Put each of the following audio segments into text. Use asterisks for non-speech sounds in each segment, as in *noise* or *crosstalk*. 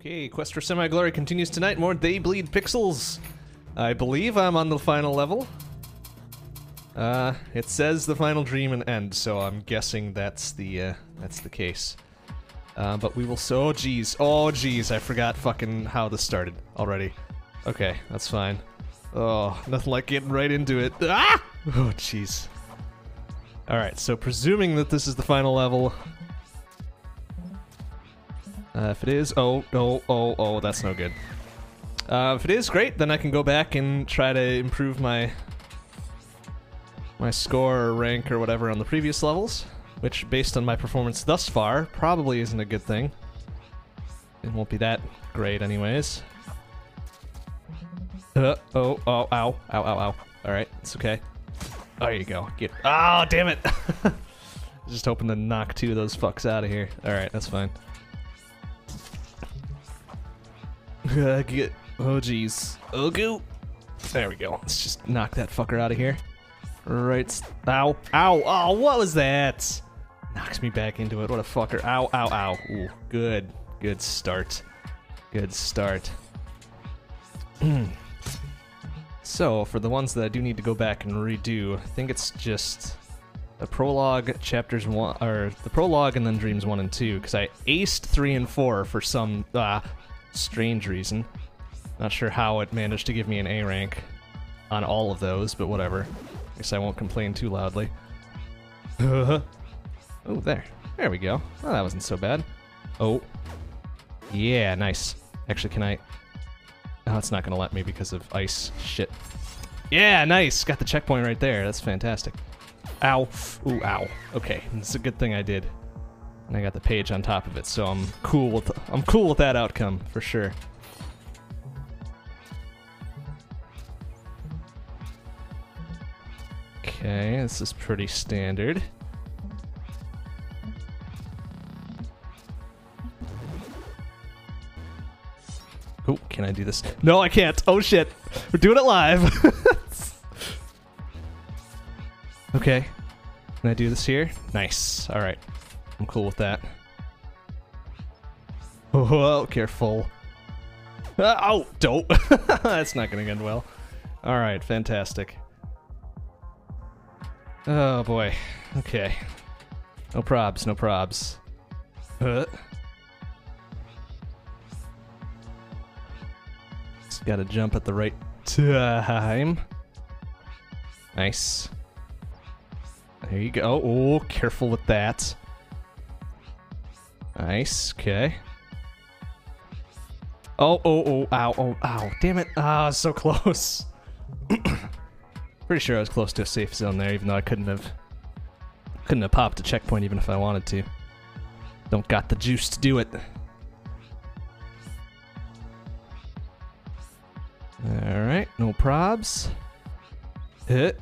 Okay, Quest for Semi Glory continues tonight. More They Bleed Pixels. I believe I'm on the final level. Uh, it says the final dream and end, so I'm guessing that's the uh, that's the case. Uh, but we will. So, oh geez, oh geez, I forgot fucking how this started already. Okay, that's fine. Oh, nothing like getting right into it. Ah! Oh jeez. All right, so presuming that this is the final level. Uh, if it is, oh, oh, oh, oh, that's no good. Uh, if it is, great, then I can go back and try to improve my my score or rank or whatever on the previous levels, which, based on my performance thus far, probably isn't a good thing. It won't be that great anyways. Uh, oh, oh, ow, ow, ow, ow. Alright, it's okay. There you go. Get. Oh, damn it! *laughs* Just hoping to knock two of those fucks out of here. Alright, that's fine. *laughs* get. Oh, jeez. Oh, goo! There we go. Let's just knock that fucker out of here. Right. Ow. Ow. Oh, what was that? Knocks me back into it. What a fucker. Ow, ow, ow. Ooh, good. Good start. Good start. *clears throat* so, for the ones that I do need to go back and redo, I think it's just the prologue, chapters one, or the prologue and then dreams one and two, because I aced three and four for some uh, strange reason. Not sure how it managed to give me an A rank on all of those, but whatever. I Guess I won't complain too loudly. Uh-huh. oh, there. There we go. Oh, that wasn't so bad. Oh. Yeah, nice. Actually, can I... Oh, it's not going to let me because of ice. Shit. Yeah, nice! Got the checkpoint right there. That's fantastic. Ow. Ooh, ow. Okay, it's a good thing I did. And I got the page on top of it, so I'm cool with I'm cool with that outcome for sure. Okay, this is pretty standard. Oh, can I do this? No, I can't. Oh shit. We're doing it live. *laughs* okay. Can I do this here? Nice. Alright. I'm cool with that. *laughs* Oh, careful. Uh, oh, dope. *laughs* That's not gonna end well. Alright, fantastic. Oh boy. Okay. No probs, no probs. Uh. Just gotta jump at the right time. Nice. There you go. Oh, careful with that. Nice, okay. Oh, oh, oh, ow, oh, ow. Damn it. Ah, so close. *clears throat* Pretty sure I was close to a safe zone there, even though I couldn't have couldn't have popped a checkpoint even if I wanted to. Don't got the juice to do it. Alright, no probs. Hit.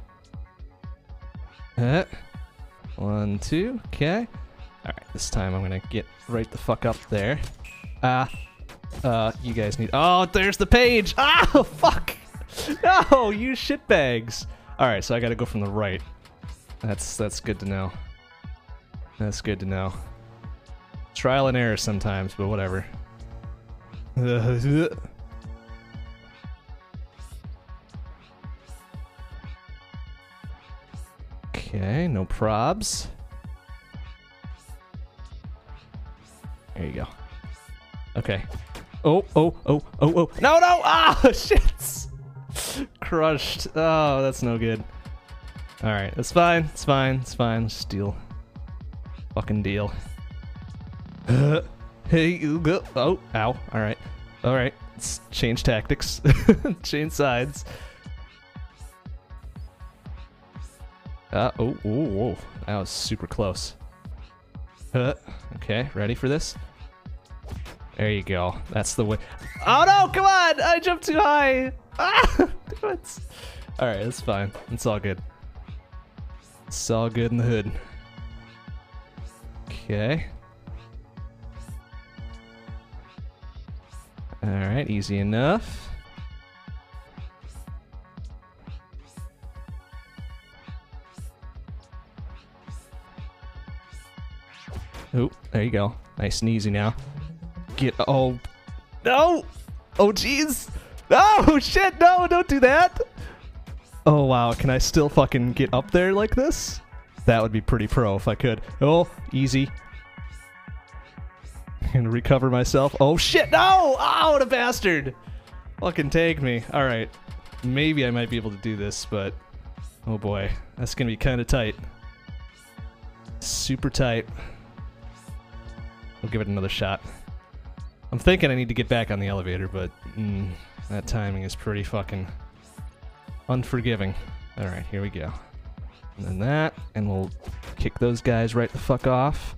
Hit. One, two, okay. Alright, this time I'm gonna get right the fuck up there. Ah. Uh, uh, you guys need- Oh, there's the page! Ah, *laughs* fuck! No, you shitbags! Alright, so I gotta go from the right. That's that's good to know. That's good to know. Trial and error sometimes, but whatever. *laughs* okay, no probs. Okay. Oh, oh, oh, oh, oh. No, no! *laughs* Ah, shit! Crushed. Oh, that's no good. Alright, it's fine. It's fine. It's fine. Deal. Fucking deal. *laughs* Hey, you go. Oh, ow. Alright. Alright. Let's change tactics. *laughs* change sides. Uh, oh, oh, whoa. That was super close. Uh, okay, ready for this? There you go. That's the way. Oh no, come on! I jumped too high! Ah! *laughs* Alright, it's fine. It's all good. It's all good in the hood. Okay. Alright, easy enough. Oh, there you go. Nice and easy now. Get oh No! Oh, jeez! No! *laughs* Shit, no! Don't do that! Oh, wow. Can I still fucking get up there like this? That would be pretty pro if I could. Oh, easy. And recover myself. Oh, shit! No! Oh, what a bastard! Fucking take me. Alright. Maybe I might be able to do this, but... Oh boy. That's gonna be kind of tight. Super tight. We'll give it another shot. I'm thinking I need to get back on the elevator, but mm, that timing is pretty fucking unforgiving. Alright, here we go. And then that, and we'll kick those guys right the fuck off.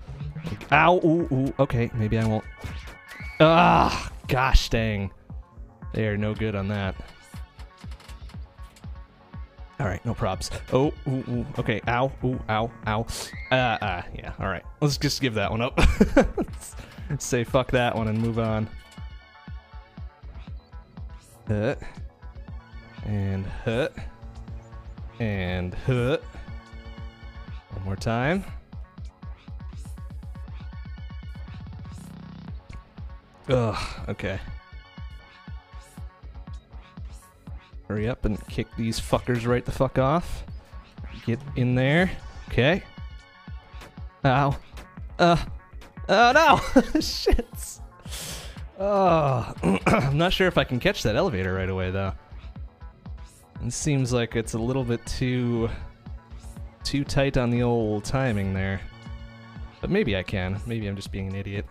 Ow, ooh, ooh, okay, maybe I won't. Ah, gosh dang. They are no good on that. Alright, no props. Oh, ooh, ooh, okay, ow, ooh, ow, ow. Uh, uh, yeah, alright. Let's just give that one up. *laughs* *laughs* say fuck that one and move on. Hut. And hut. And hut. One more time. Ugh, okay. Hurry up and kick these fuckers right the fuck off. Get in there. Okay. Ow. Uh. Oh no! *laughs* Shit. Oh, *clears throat* I'm not sure if I can catch that elevator right away though. It seems like it's a little bit too too tight on the old timing there. But maybe I can. Maybe I'm just being an idiot.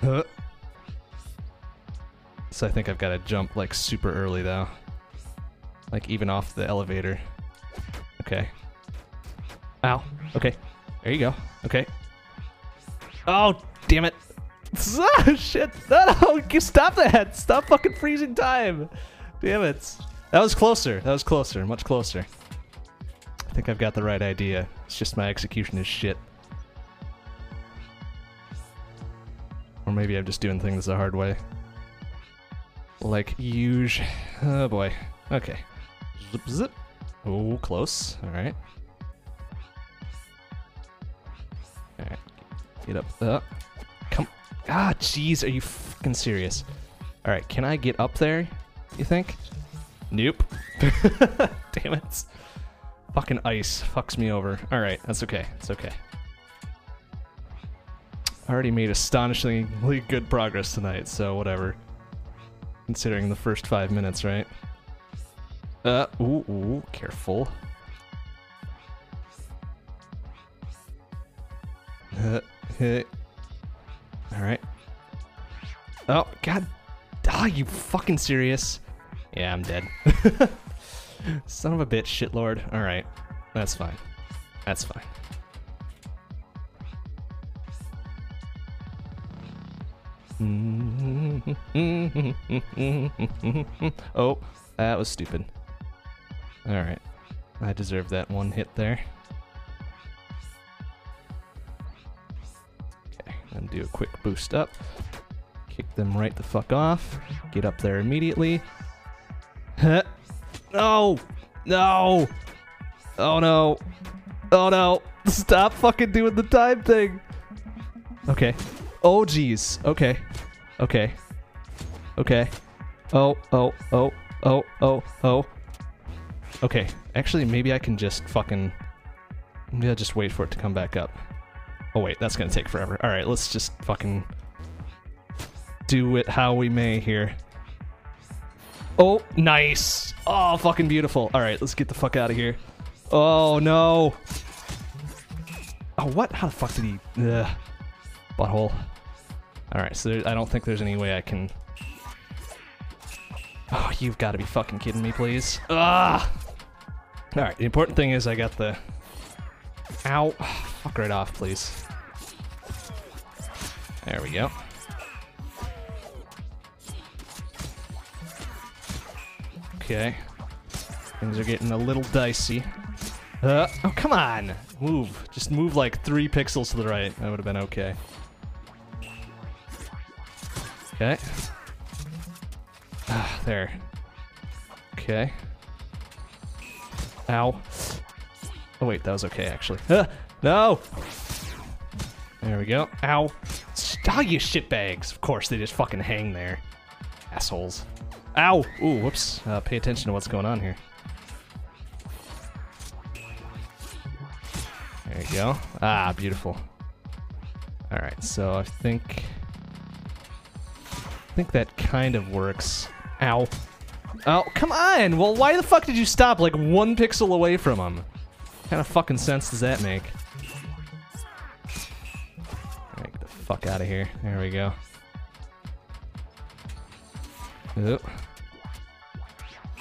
Huh. So I think I've got to jump like super early though. Like even off the elevator. Okay. Ow. Okay. There you go. Okay. Oh, damn it. *laughs* Ah, shit. No, no, *laughs* stop that. Stop fucking freezing time. Damn it. That was closer. That was closer. Much closer. I think I've got the right idea. It's just my execution is shit. Or maybe I'm just doing things the hard way. Like usual. Oh boy. Okay. Zip zip. Oh, close. Alright. Alright. Get up. Uh, come. Ah, jeez. Are you fucking serious? Alright, can I get up there? You think? Nope. *laughs* Damn it. Fucking ice fucks me over. Alright, that's okay. It's okay. I already made astonishingly good progress tonight, so whatever. Considering the first five minutes, right? Uh, ooh, ooh, careful. Uh, Alright. Oh, god. Ah, you fucking serious? Yeah, I'm dead. *laughs* Son of a bitch, shitlord. Alright. That's fine. That's fine. *laughs* oh, that was stupid. Alright. I deserve that one hit there. Do a quick boost up. Kick them right the fuck off. Get up there immediately. no! No! Oh no! Oh no! Stop fucking doing the time thing! Okay. Oh jeez. Okay. Okay. Okay. Oh, oh, oh, oh, oh, oh. Okay. Actually, maybe I can just fucking... Maybe I'll just wait for it to come back up. Oh wait, that's gonna take forever. Alright, let's just fucking... Do it how we may here. Oh, nice. Oh, fucking beautiful. Alright, let's get the fuck out of here. Oh, no. Oh, what? How the fuck did he... Ugh. Butthole. Alright, so there, I don't think there's any way I can... Oh, you've got to be fucking kidding me, please. Ah! Alright, the important thing is I got the... Ow. Fuck right off, please. There we go. Okay. Things are getting a little dicey. Uh, oh, come on! Move. Just move like three pixels to the right. That would have been okay. Okay. Ah, there. Okay. Ow. Oh wait, that was okay actually. Ah, no! There we go. Ow. Ah, you shitbags. Of course, they just fucking hang there. Assholes. Ow! Ooh, whoops. Uh, pay attention to what's going on here. There you go. Ah, beautiful. Alright, so I think... I think that kind of works. Ow. Oh, come on! Well, why the fuck did you stop like one pixel away from him? What kind of fucking sense does that make? Fuck out of here. There we go. Oop.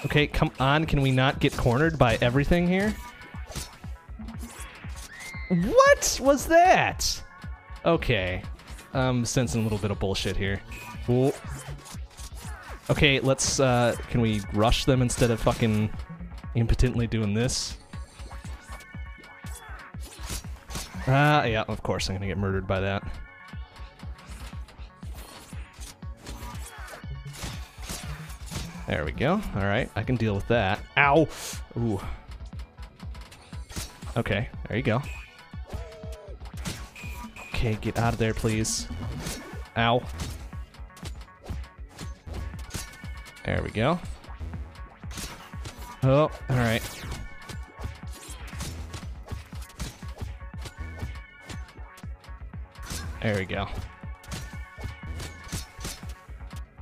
Okay, come on. Can we not get cornered by everything here? What was that? Okay. I'm sensing a little bit of bullshit here. Ooh. Okay, let's, uh, can we rush them instead of fucking impotently doing this? Ah, uh, yeah, of course I'm gonna get murdered by that. There we go. Alright, I can deal with that. Ow! Ooh. Okay, there you go. Okay, get out of there, please. Ow. There we go. Oh, alright. There we go.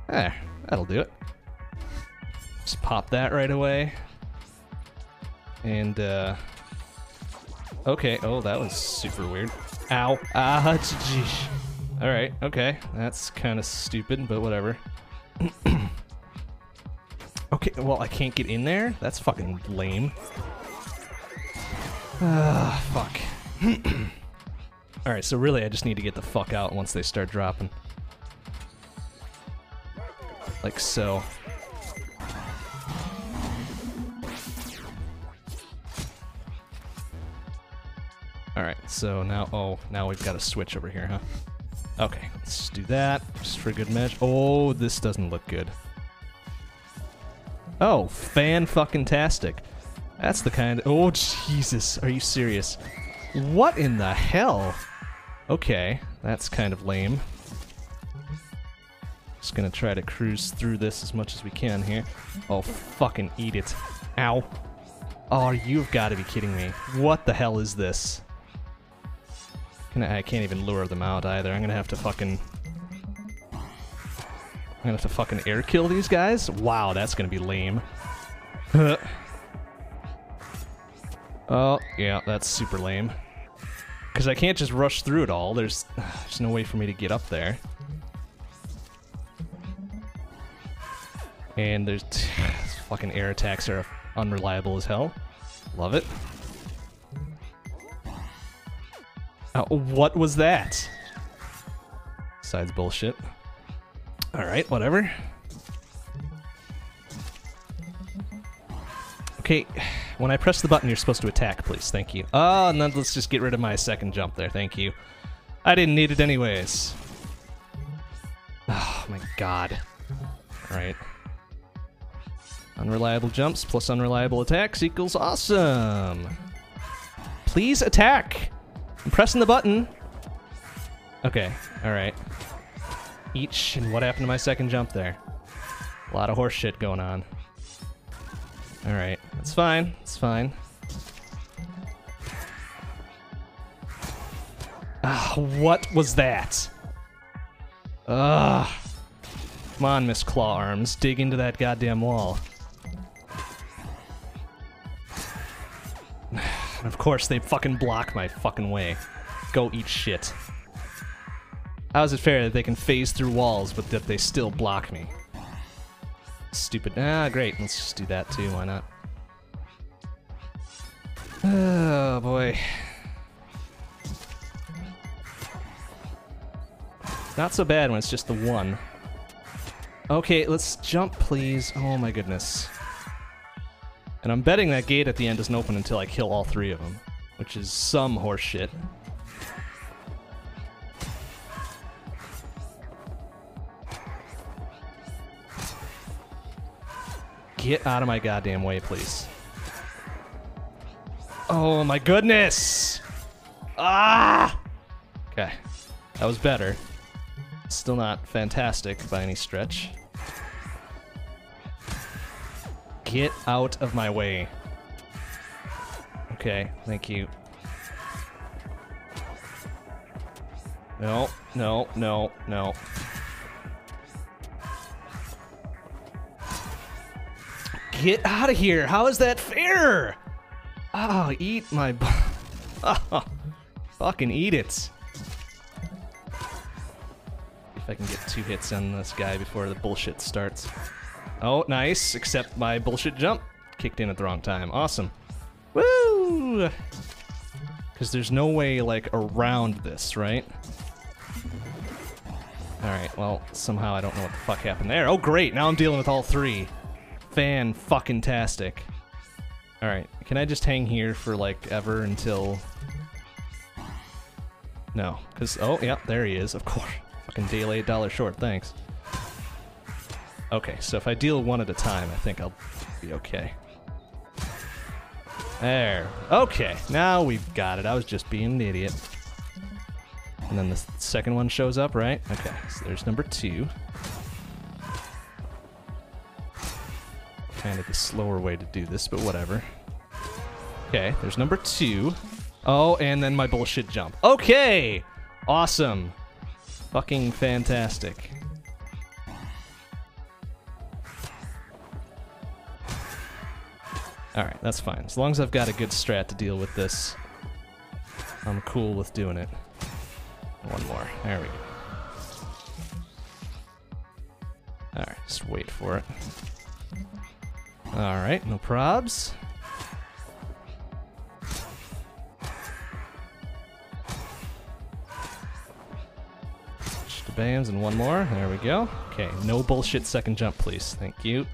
There, that'll do it. Just pop that right away. And, uh... Okay, oh, that was super weird. Ow. Ah, *laughs* jeez. Alright, okay. That's kind of stupid, but whatever. *clears throat* okay, well, I can't get in there? That's fucking lame. Ah, fuck. *clears throat* Alright, so really I just need to get the fuck out once they start dropping. Like so. Alright, so now, oh, now we've got a switch over here, huh? Okay, let's do that, just for good measure. Oh, this doesn't look good. Oh, fan-fucking-tastic. That's the kind of, oh, Jesus, are you serious? What in the hell? Okay, that's kind of lame. Just gonna try to cruise through this as much as we can here. Oh, fucking eat it. Ow. Oh, you've got to be kidding me. What the hell is this? I can't even lure them out either. I'm gonna have to fucking... I'm gonna have to fucking air kill these guys? Wow, that's gonna be lame. *laughs* oh, yeah, that's super lame. Because I can't just rush through it all. There's, *sighs* there's no way for me to get up there. And there's... *sighs* fucking air attacks are unreliable as hell. Love it. Uh, what was that? Besides bullshit. Alright, whatever. Okay, when I press the button, you're supposed to attack, please. Thank you. Oh, and then let's just get rid of my second jump there. Thank you. I didn't need it anyways. Oh, my god. Alright. Unreliable jumps plus unreliable attacks equals awesome. Please attack! I'm pressing the button. Okay, alright. Each, and what happened to my second jump there? A lot of horse shit going on. Alright, that's fine, it's fine. Ah, what was that? Ugh. Come on, Miss Claw Arms, dig into that goddamn wall. *sighs* *sighs* And of course, they fucking block my fucking way. Go eat shit. How is it fair that they can phase through walls, but that they still block me? Stupid. Ah, great. Let's just do that too. Why not? Oh, boy. Not so bad when it's just the one. Okay, let's jump, please. Oh my goodness. And I'm betting that gate at the end doesn't open until I kill all three of them, which is some horseshit. Get out of my goddamn way, please. Oh my goodness! Ah! Okay, that was better. Still not fantastic by any stretch. Get out of my way. Okay, thank you. No, no, no, no. Get out of here! How is that fair? Oh, eat my. Oh, *laughs* fucking eat it. If I can get two hits on this guy before the bullshit starts. Oh, nice. Except my bullshit jump kicked in at the wrong time. Awesome. Woo! Because there's no way, like, around this, right? Alright, well, somehow I don't know what the fuck happened there. Oh, great! Now I'm dealing with all three. Fan-fucking-tastic. Alright, can I just hang here for, like, ever until... No, because... Oh, yep, there he is, of course. Fucking deal $8 short, thanks. Okay, so if I deal one at a time, I think I'll be okay. There. Okay, now we've got it. I was just being an idiot. And then the second one shows up, right? Okay, so there's number two. Kind of the slower way to do this, but whatever. Okay, there's number two. Oh, and then my bullshit jump. Okay! Awesome. Fucking fantastic. Alright, that's fine. As long as I've got a good strat to deal with this, I'm cool with doing it. One more. There we go. Alright, just wait for it. Alright, no probs. Bams and one more. There we go. Okay, no bullshit second jump, please. Thank you.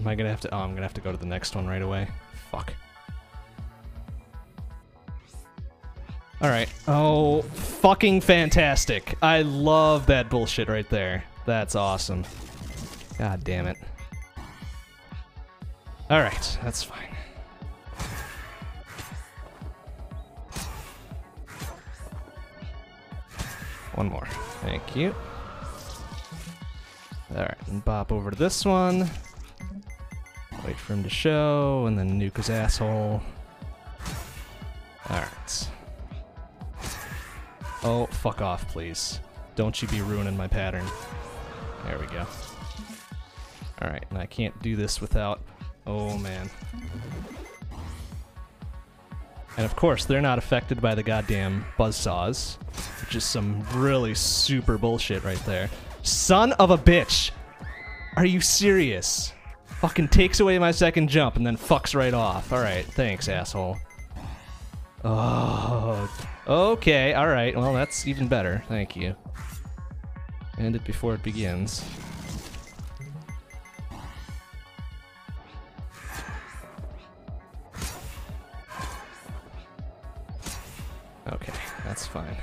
Am I gonna have to? Oh, I'm gonna have to go to the next one right away. Fuck. All right. Oh, fucking fantastic! I love that bullshit right there. That's awesome. God damn it. All right, that's fine. One more. Thank you. Alright, and bop over to this one. Wait for him to show, and then nuke his asshole. Alright. Oh, fuck off, please. Don't you be ruining my pattern. There we go. Alright, and I can't do this without... Oh, man. And of course, they're not affected by the goddamn buzzsaws, which is some really super bullshit right there. Son of a bitch! Are you serious? Fucking takes away my second jump and then fucks right off. Alright, thanks, asshole. Oh, okay, alright. Well, that's even better. Thank you. End it before it begins. Okay, that's fine.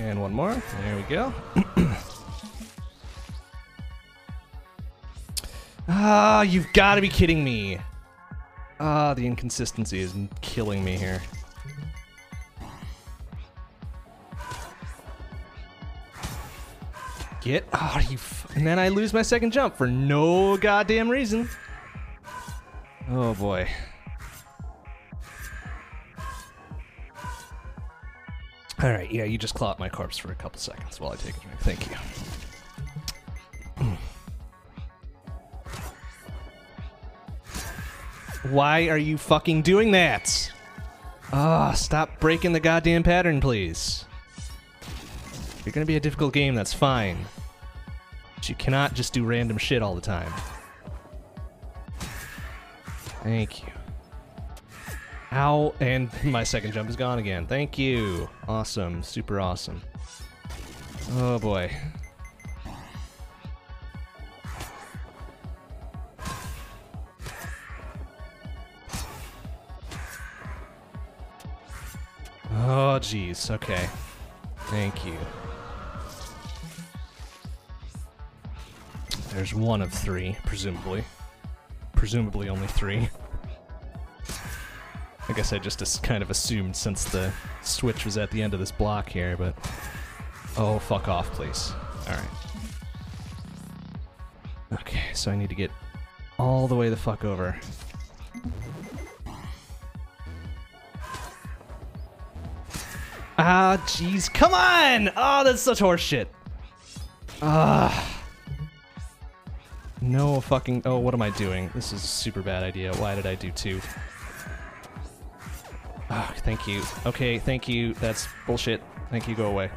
And one more. There we go. *clears throat* ah, you've got to be kidding me. Ah, the inconsistency is killing me here. Get out, you. F- and then I lose my second jump for no goddamn reason. Oh boy. All right, yeah, you just claw my corpse for a couple seconds while I take a drink. Thank you. Why are you fucking doing that? Ah, stop breaking the goddamn pattern, please. You're gonna be a difficult game, that's fine. But you cannot just do random shit all the time. Thank you. Ow, and *laughs* my second jump is gone again. Thank you. Awesome, super awesome. Oh boy. Oh jeez, okay. Thank you. There's one of three, presumably. Presumably only three. *laughs* I guess I just kind of assumed since the switch was at the end of this block here, but. Oh, fuck off, please. Alright. Okay, so I need to get all the way the fuck over. Ah, jeez, come on! Oh, that's such horseshit. Ah. No fucking. Oh, what am I doing? This is a super bad idea. Why did I do two? Ah, thank you. Okay, thank you. That's bullshit. Thank you. Go away.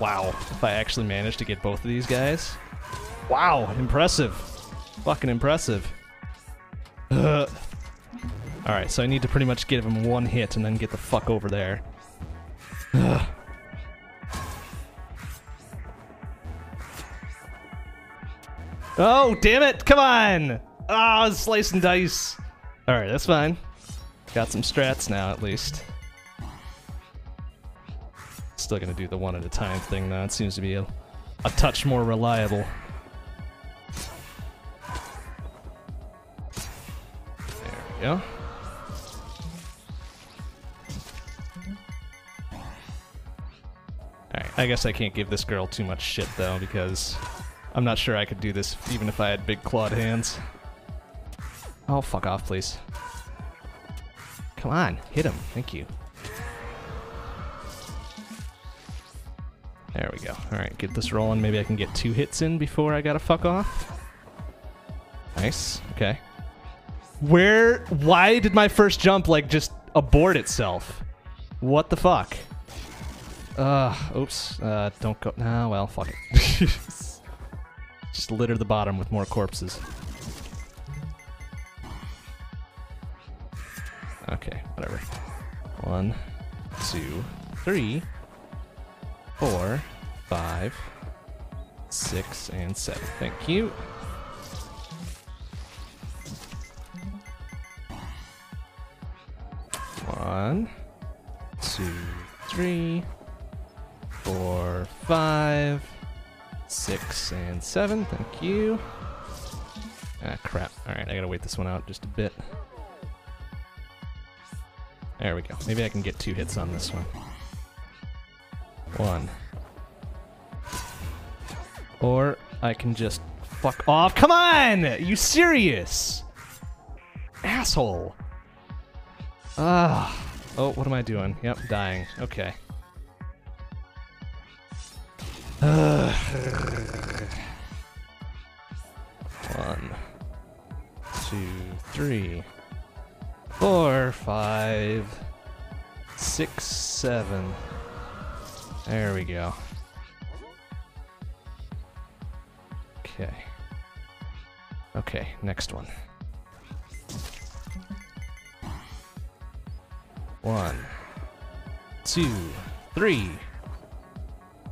Wow. If I actually managed to get both of these guys. Wow. Impressive. Fucking impressive. Alright, so I need to pretty much give him one hit and then get the fuck over there. Oh, damn it! Come on! Ah, slice and dice. Alright, that's fine. Got some strats now, at least. Still gonna do the one at a time thing, though. It seems to be a, a touch more reliable. There we go. Alright, I guess I can't give this girl too much shit, though, because I'm not sure I could do this even if I had big clawed hands. Oh, fuck off, please. Come on, hit him. Thank you. There we go. Alright, get this rolling. Maybe I can get two hits in before I gotta fuck off. Nice. Okay. Where. Why did my first jump, like, just abort itself? What the fuck? Uh, oops. Uh, don't go. Nah, well, fuck it. *laughs* just litter the bottom with more corpses. Okay, whatever. One, two, three, four, five, six, and seven. Thank you. One, two, three, four, five, six, and seven. Thank you. Ah, crap. Alright, I gotta wait this one out just a bit. There we go. Maybe I can get two hits on this one. One. Or I can just fuck off. Come on! You serious? Asshole. Ah. Oh, what am I doing? Yep, dying. Okay. One, two, three, four, five, six, seven. There we go. Okay. Okay, next one. One, two, three,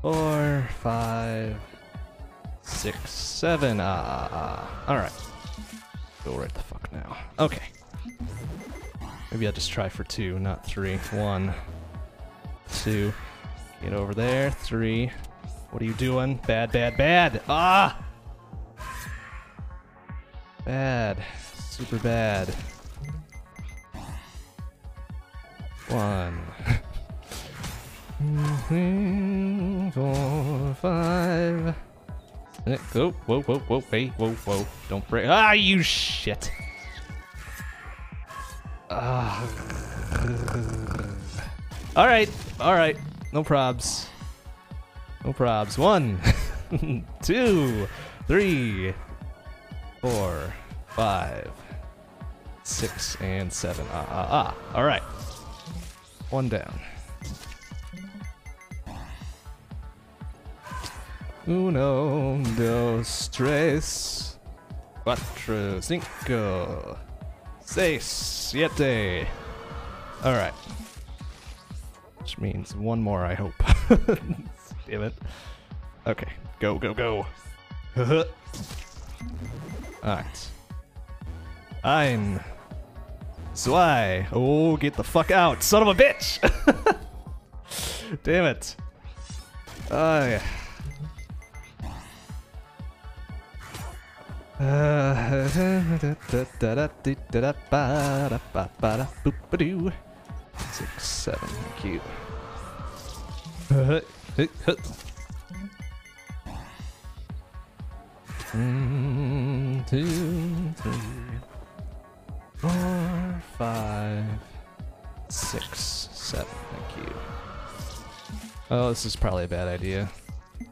four, five, six, seven. Ah, ah. All right. Go right the fuck now. Okay. Maybe I'll just try for two, not three. One, two. Get over there. Three. What are you doing? Bad, bad, bad. Ah! Bad. Super bad. One. *laughs* Four, five. six- Oh, whoa, whoa, whoa, hey, whoa, whoa. Don't break. Ah, you shit. Ah. All right, all right. No probs. No probs. One, *laughs* two, three, four, five, six, and seven. Ah, ah, ah. All right. One down. Uno, dos, tres, cuatro, cinco, seis, siete. All right. Which means one more, I hope. *laughs* Damn it. Okay, go, go, go. *laughs* Alright. Ein. Zwei. Oh, get the fuck out, son of a bitch! *laughs* Damn it. Oh, yeah. Six, seven, cute. One, two, three, four, five, six, seven. Thank you. Oh, this is probably a bad idea.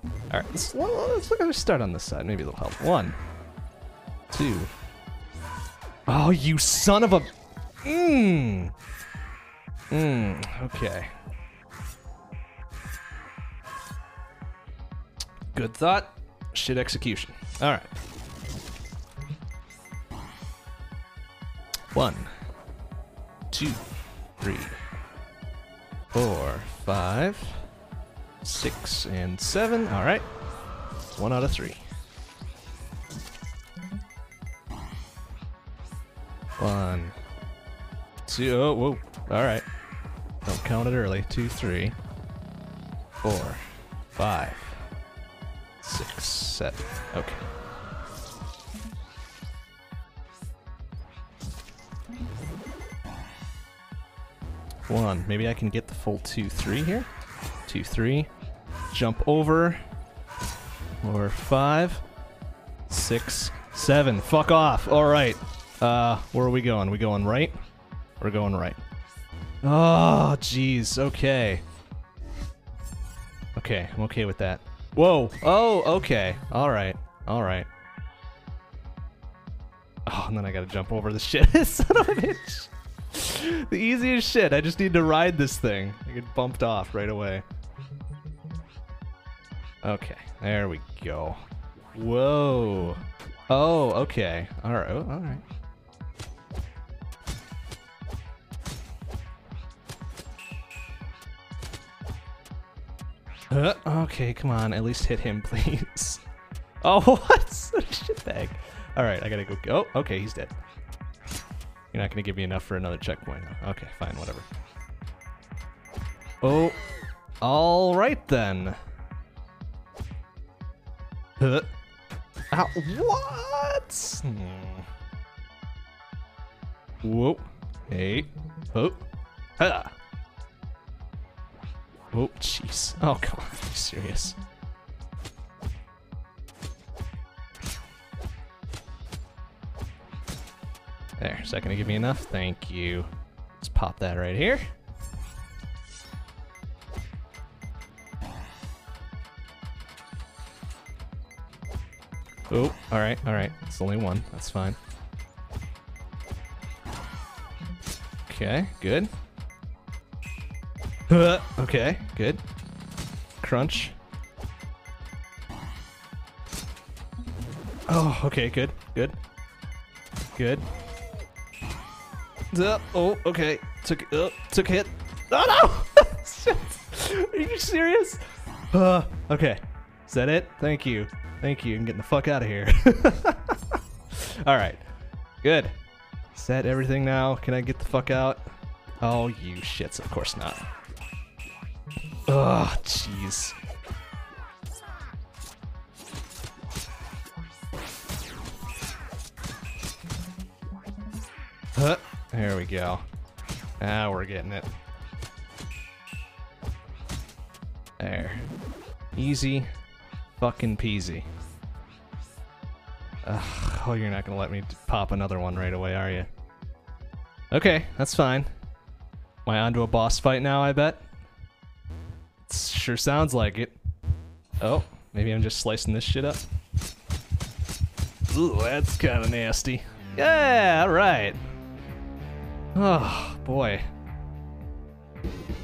All right, let's, let's at start on this side. Maybe it'll help. One, two. Oh, you son of a. Mmm. Mmm. Okay. Good thought. Shit execution. All right. One, two, three, four, five, six, and seven. All right. One out of three. One, two, oh, whoa. All right. Don't count it early. Two, three, four, five, six, seven. Okay. One. Maybe I can get the full two, three here. Two, three. Jump over. Or five, six, seven. Fuck off. All right. Uh, where are we going? We going right? We're going right. Oh, jeez. Okay. Okay, I'm okay with that. Whoa. Oh, okay. All right. All right. Oh, and then I gotta jump over the shit. *laughs* Son of a bitch. The easiest shit. I just need to ride this thing. I get bumped off right away. Okay, there we go. Whoa. Oh, okay. All right. Oh, all right. Uh, okay, come on. At least hit him, *laughs* please. Oh, *laughs* what? Shitbag. All right, I gotta go. Oh, okay, he's dead. You're not gonna give me enough for another checkpoint. Okay, fine, whatever. Oh, all right then. Huh. What? Hmm. Whoa. Hey. Oh. Ha. Oh, jeez. Oh, come on. Are you serious? There. Is that going to give me enough? Thank you. Let's pop that right here. Oh, alright, alright. It's only one. That's fine. Okay, good. Uh, okay, good. Crunch. Oh, okay, good, good. Good. Uh, oh, okay. Took uh, took hit. Oh no! *laughs* Shit. Are you serious? Uh, okay. Is that it? Thank you. Thank you. I'm getting the fuck out of here. *laughs* All right. Good. That everything now? Can I get the fuck out? Oh, you shits. Of course not. Oh, jeez. Huh. There we go. Now we're getting it. There. Easy fucking peasy. Ugh, oh, you're not gonna let me pop another one right away, are you? Okay, that's fine. Am I onto a boss fight now, I bet? Sure sounds like it. Oh, maybe I'm just slicing this shit up. Ooh, that's kind of nasty. Yeah, alright. Oh, boy.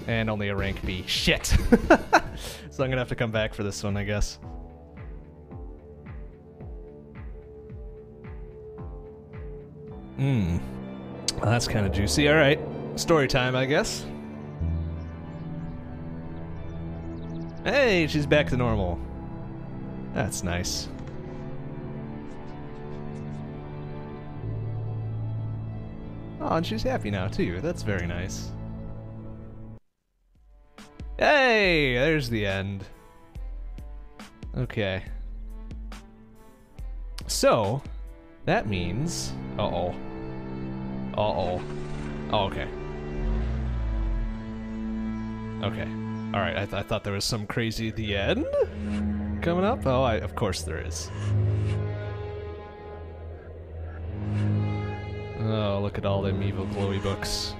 And only a rank B. Shit! *laughs* so I'm gonna have to come back for this one, I guess. Hmm. Well, that's kind of juicy. Alright. Story time, I guess. Hey, she's back to normal. That's nice. Oh, and she's happy now, too. That's very nice. Hey, there's the end. Okay. So, that means. Uh oh. Uh oh. Oh, okay. okay. Okay. Alright, I, th I thought there was some crazy the end coming up. Oh, I, of course there is. Oh, look at all them evil glowy books.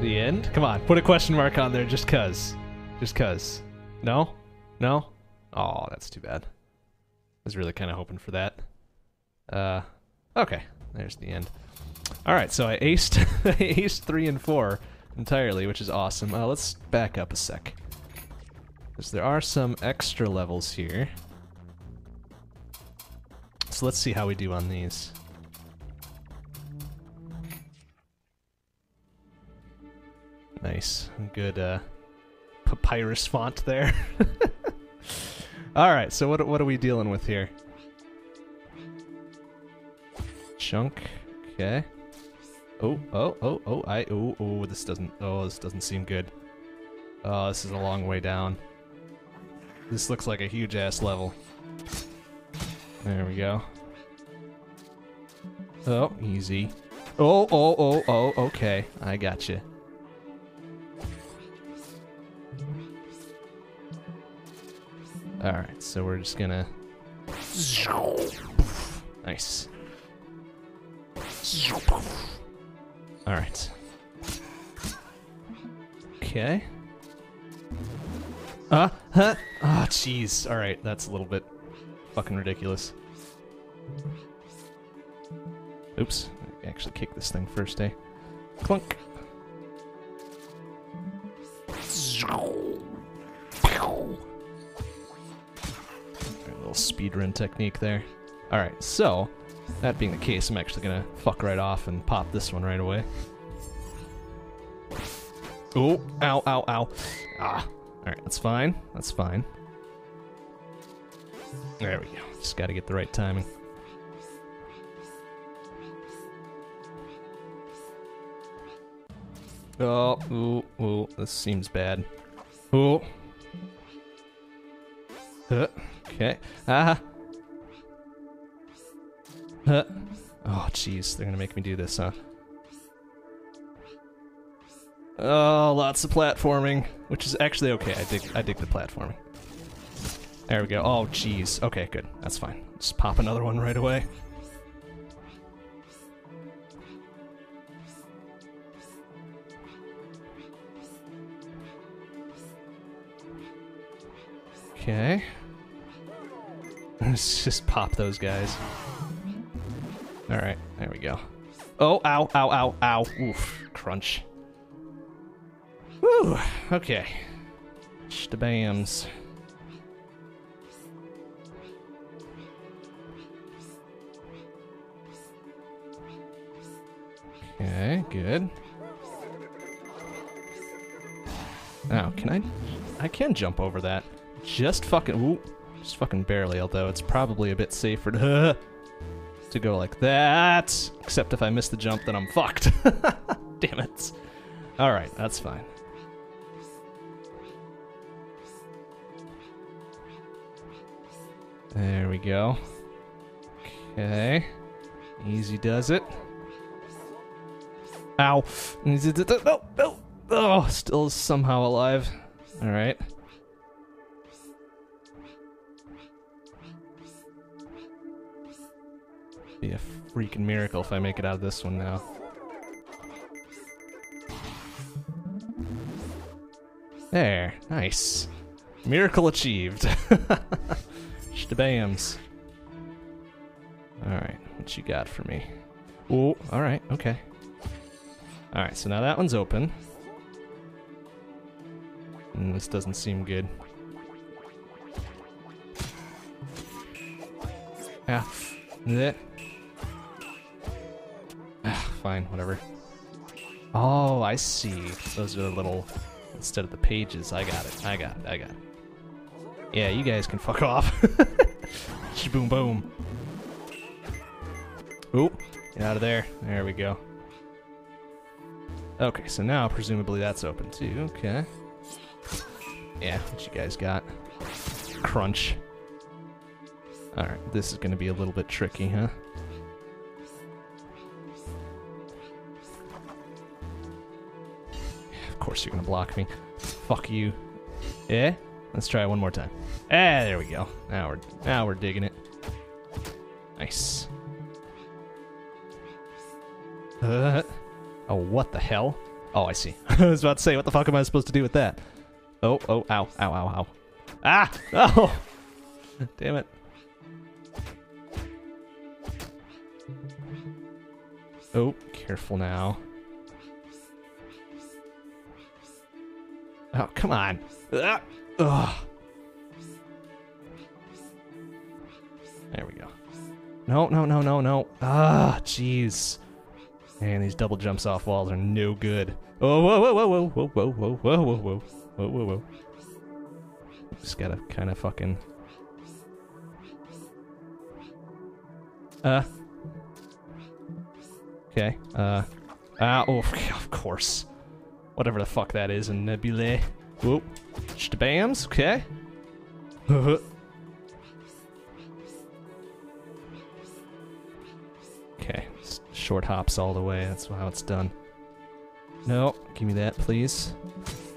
The end? Come on, put a question mark on there just cuz. Just cuz. No? No? Oh, that's too bad. I was really kind of hoping for that. Uh, okay, there's the end. All right, so I aced, *laughs* I aced three and four entirely, which is awesome. Uh, let's back up a sec, because there are some extra levels here. So let's see how we do on these. Nice, good uh, papyrus font there. *laughs* All right, so what what are we dealing with here? Chunk. Okay. Oh, oh, oh, oh, I, oh, oh, this doesn't, oh, this doesn't seem good. Oh, this is a long way down. This looks like a huge ass level. There we go. Oh, easy. Oh, oh, oh, oh, okay. I got you. Alright, so we're just gonna... Nice. Alright. Okay. Uh, huh? Ah, oh, jeez. Alright, that's a little bit fucking ridiculous. Oops. I actually kick this thing first, eh? Clunk. A little speedrun technique there. Alright, so, that being the case, I'm actually gonna fuck right off and pop this one right away. Oh, ow, ow, ow. Ah. Alright, that's fine. That's fine. There we go. Just gotta get the right timing. Oh, ooh, ooh, this seems bad. Ooh. Uh, okay. Ah. Huh. Oh, jeez, they're gonna make me do this, huh? Oh, lots of platforming, which is actually okay. I dig, I dig the platforming. There we go. Oh, jeez. Okay, good. That's fine. Just pop another one right away. Okay. *laughs* Let's just pop those guys. Alright, there we go. Oh, ow, ow, ow, ow. Oof, crunch. Whew, okay. Stabams. Okay, good. Now, can I... I can jump over that. Just fucking... Ooh, just fucking barely, although it's probably a bit safer to... *laughs* to go like that. Except if I miss the jump, then I'm fucked. *laughs* Damn it. Alright, that's fine. There we go. Okay. Easy does it. Ow. Oh, no, no. Oh, still somehow alive. Alright. Be a freaking miracle if I make it out of this one now. There, nice. Miracle achieved. *laughs* Stabams. Alright, what you got for me? Oh, alright, okay. Alright, so now that one's open. And this doesn't seem good. Ah, that fine, whatever. Oh, I see. Those are the little, instead of the pages. I got it, I got it, I got it. Yeah, you guys can fuck off. *laughs* Boom, boom. Ooh, get out of there. There we go. Okay, so now presumably that's open too. Okay. Yeah, what you guys got? Crunch. Alright, this is gonna be a little bit tricky, huh? Course you're gonna block me. Fuck you. Yeah? Let's try it one more time. Ah, there we go. Now we're now we're digging it. Nice. Uh, oh, what the hell? Oh, I see. *laughs* I was about to say, what the fuck am I supposed to do with that? Oh, oh, ow, ow, ow, ow. Ah! *laughs* Oh! Damn it. Oh, careful now. Oh, come on. Ah! Ugh. There we go. No, no, no, no, no. Ah, jeez. Man, these double jumps off walls are no good. Oh, whoa, whoa, whoa, whoa, whoa, whoa, whoa, whoa, whoa, whoa, whoa, whoa. Just gotta kind of fucking. Uh. Okay. Uh. Ah. Oh, of course. Whatever the fuck that is in Nebulae. Whoop. Stabams. Okay. *laughs* okay. Short hops all the way. That's how it's done. No. Give me that, please.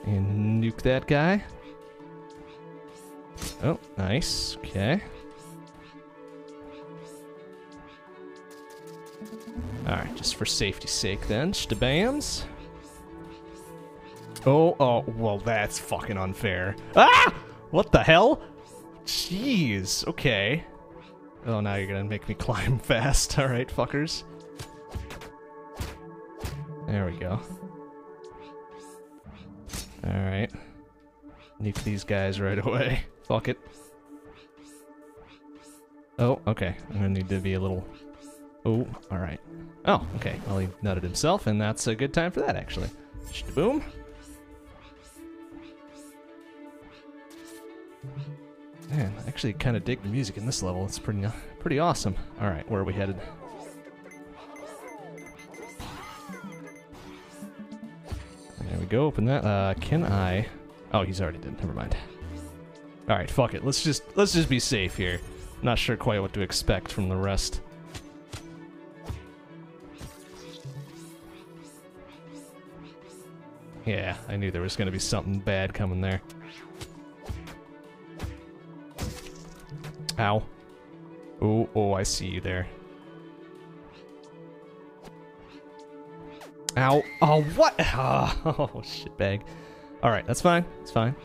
And nuke that guy. Oh, nice. Okay. Alright, just for safety's sake then. Stabams. Oh, oh, well, that's fucking unfair. Ah! What the hell? Jeez, okay. Oh, now you're gonna make me *laughs* climb fast. *laughs* Alright, fuckers. There we go. Alright. Nuke these guys right *laughs* away. Fuck it. Oh, okay. I'm gonna need to be a little... Oh, alright. Oh, okay. Well, he nutted himself, and that's a good time for that, actually. Boom. Man, I actually kind of dig the music in this level. It's pretty, pretty awesome. All right, where are we headed? There we go. Open that. Uh, can I? Oh, he's already dead. Never mind. All right, fuck it. Let's just let's just be safe here. Not sure quite what to expect from the rest. Yeah, I knew there was going to be something bad coming there. Ow. Oh, oh, I see you there. Ow. Oh, what? *laughs* Oh, shitbag. Alright, that's fine. That's fine.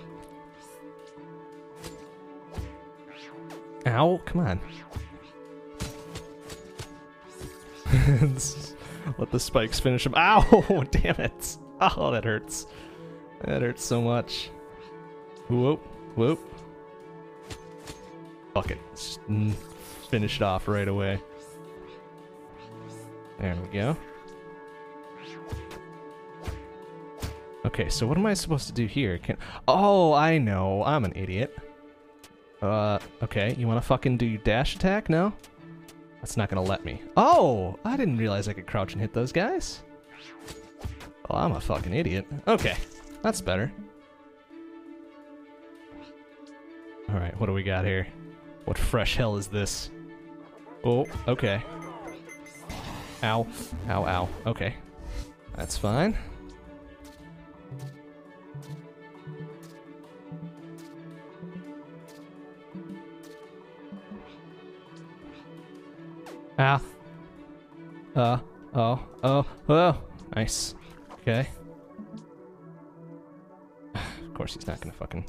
Ow, come on. *laughs* Let the spikes finish him. Ow! *laughs* Damn it. Oh, that hurts. That hurts so much. Whoop, whoop. Fuck it. Just finish it off right away. There we go. Okay, so what am I supposed to do here? Can Oh, I know. I'm an idiot. Uh, okay. You want to fucking do dash attack? No? That's not gonna let me. Oh! I didn't realize I could crouch and hit those guys. Well, I'm a fucking idiot. Okay. That's better. Alright, what do we got here? What fresh hell is this? Oh, okay. Ow. Ow, ow. Okay. That's fine. Ah. Uh. Oh. Oh. Oh. Nice. Okay. *sighs* of course he's not gonna fucking...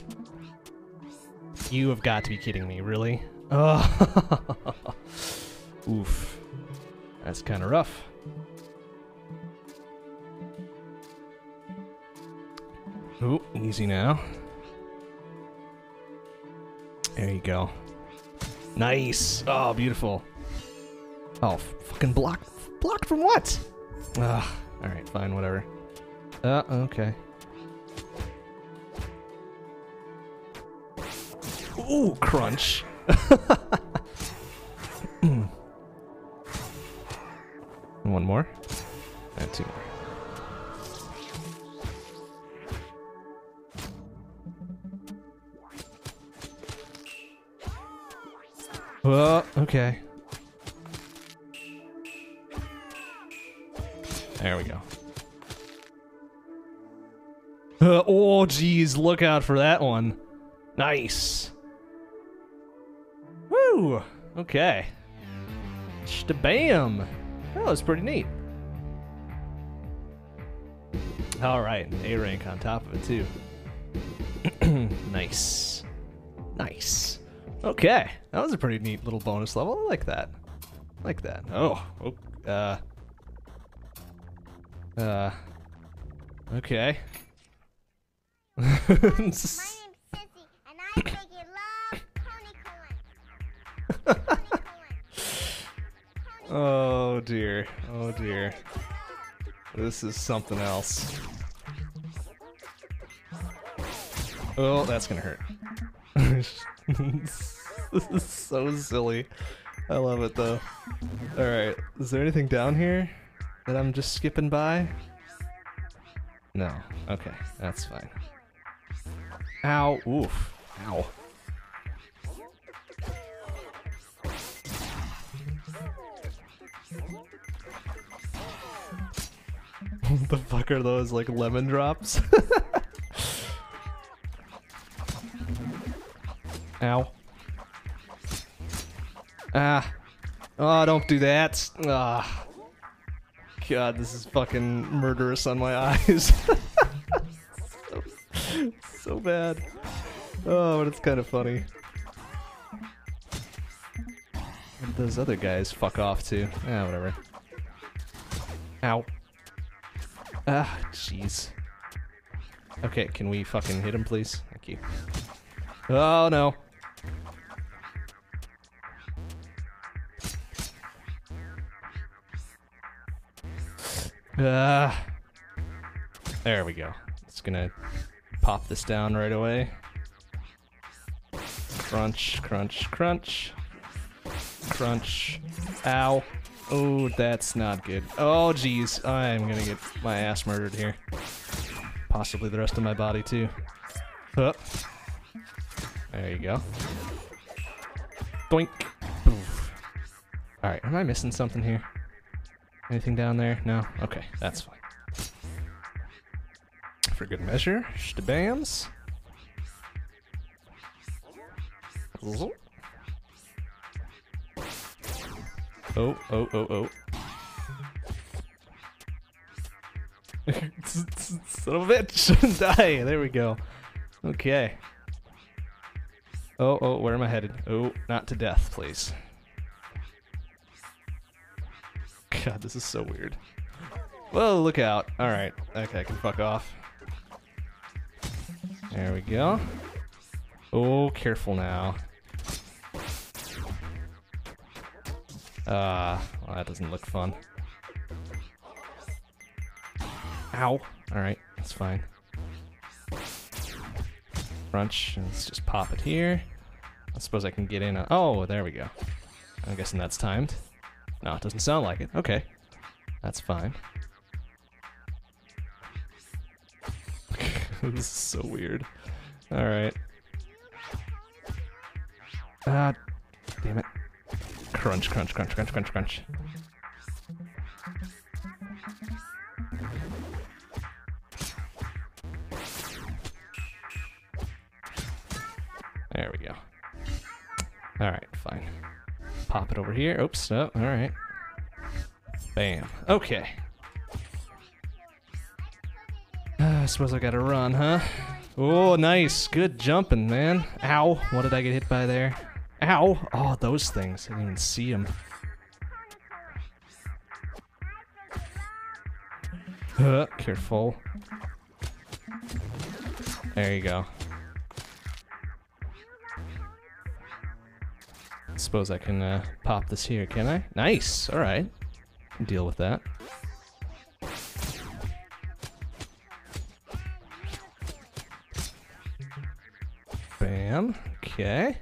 You have got to be kidding me, really? Oh. *laughs* Oof. That's kind of rough. Ooh, easy now. There you go. Nice. Oh, beautiful. Oh, fucking block. Blocked from what? Ugh. Alright, fine, whatever. Uh, okay. Ooh, crunch. *laughs* Mm. one more. And two more. Well, okay. There we go. Uh, oh, geez, look out for that one. Nice. Okay. Bam! That was pretty neat. Alright, A rank on top of it, too. *clears throat* nice. Nice. Okay, that was a pretty neat little bonus level. I like that. I like that. Oh, oh uh. Uh. Okay. *laughs* oh dear. Oh dear. This is something else. Oh, that's gonna hurt. *laughs* this is so silly. I love it though. Alright, is there anything down here that I'm just skipping by? No. Okay, that's fine. Ow. Oof. Ow. What *laughs* the fuck are those, like lemon drops? *laughs* Ow. Ah. Oh, don't do that. Ah. God, this is fucking murderous on my *laughs* eyes. so, so bad. Oh, but it's kind of funny. And those other guys fuck off too. Ah, whatever. Ow. Ah, jeez. Okay, can we fucking hit him, please? Thank you. Oh, no. Ah. There we go. It's gonna pop this down right away. Crunch, crunch, crunch. Crunch. Ow. Oh, that's not good. Oh, jeez. I'm gonna get my ass murdered here. Possibly the rest of my body, too. Huh. There you go. Doink. Alright, am I missing something here? Anything down there? No? Okay, that's fine. For good measure, shabams. Oh, oh, oh, oh. *laughs* Son of a bitch! *laughs* Die! There we go. Okay. Oh, oh, where am I headed? Oh, not to death, please. God, this is so weird. Well, look out. Alright, okay, I can fuck off. There we go. Oh, careful now. Ah, uh, well, that doesn't look fun. Ow. Alright, that's fine. Crunch, let's just pop it here. I suppose I can get in. A oh, there we go. I'm guessing that's timed. No, it doesn't sound like it. Okay. That's fine. *laughs* this is so weird. Alright. Ah, damn it. Crunch, crunch, crunch, crunch, crunch, crunch. There we go. Alright, fine. Pop it over here. Oops, oh, alright. Bam. Okay. Uh, I suppose I gotta run, huh? Oh, nice. Good jumping, man. Ow. What did I get hit by there? Ow. Oh, those things. I didn't even see them. Uh, careful. There you go. Suppose I can uh, pop this here, can I? Nice. All right. Deal with that. Bam. Okay.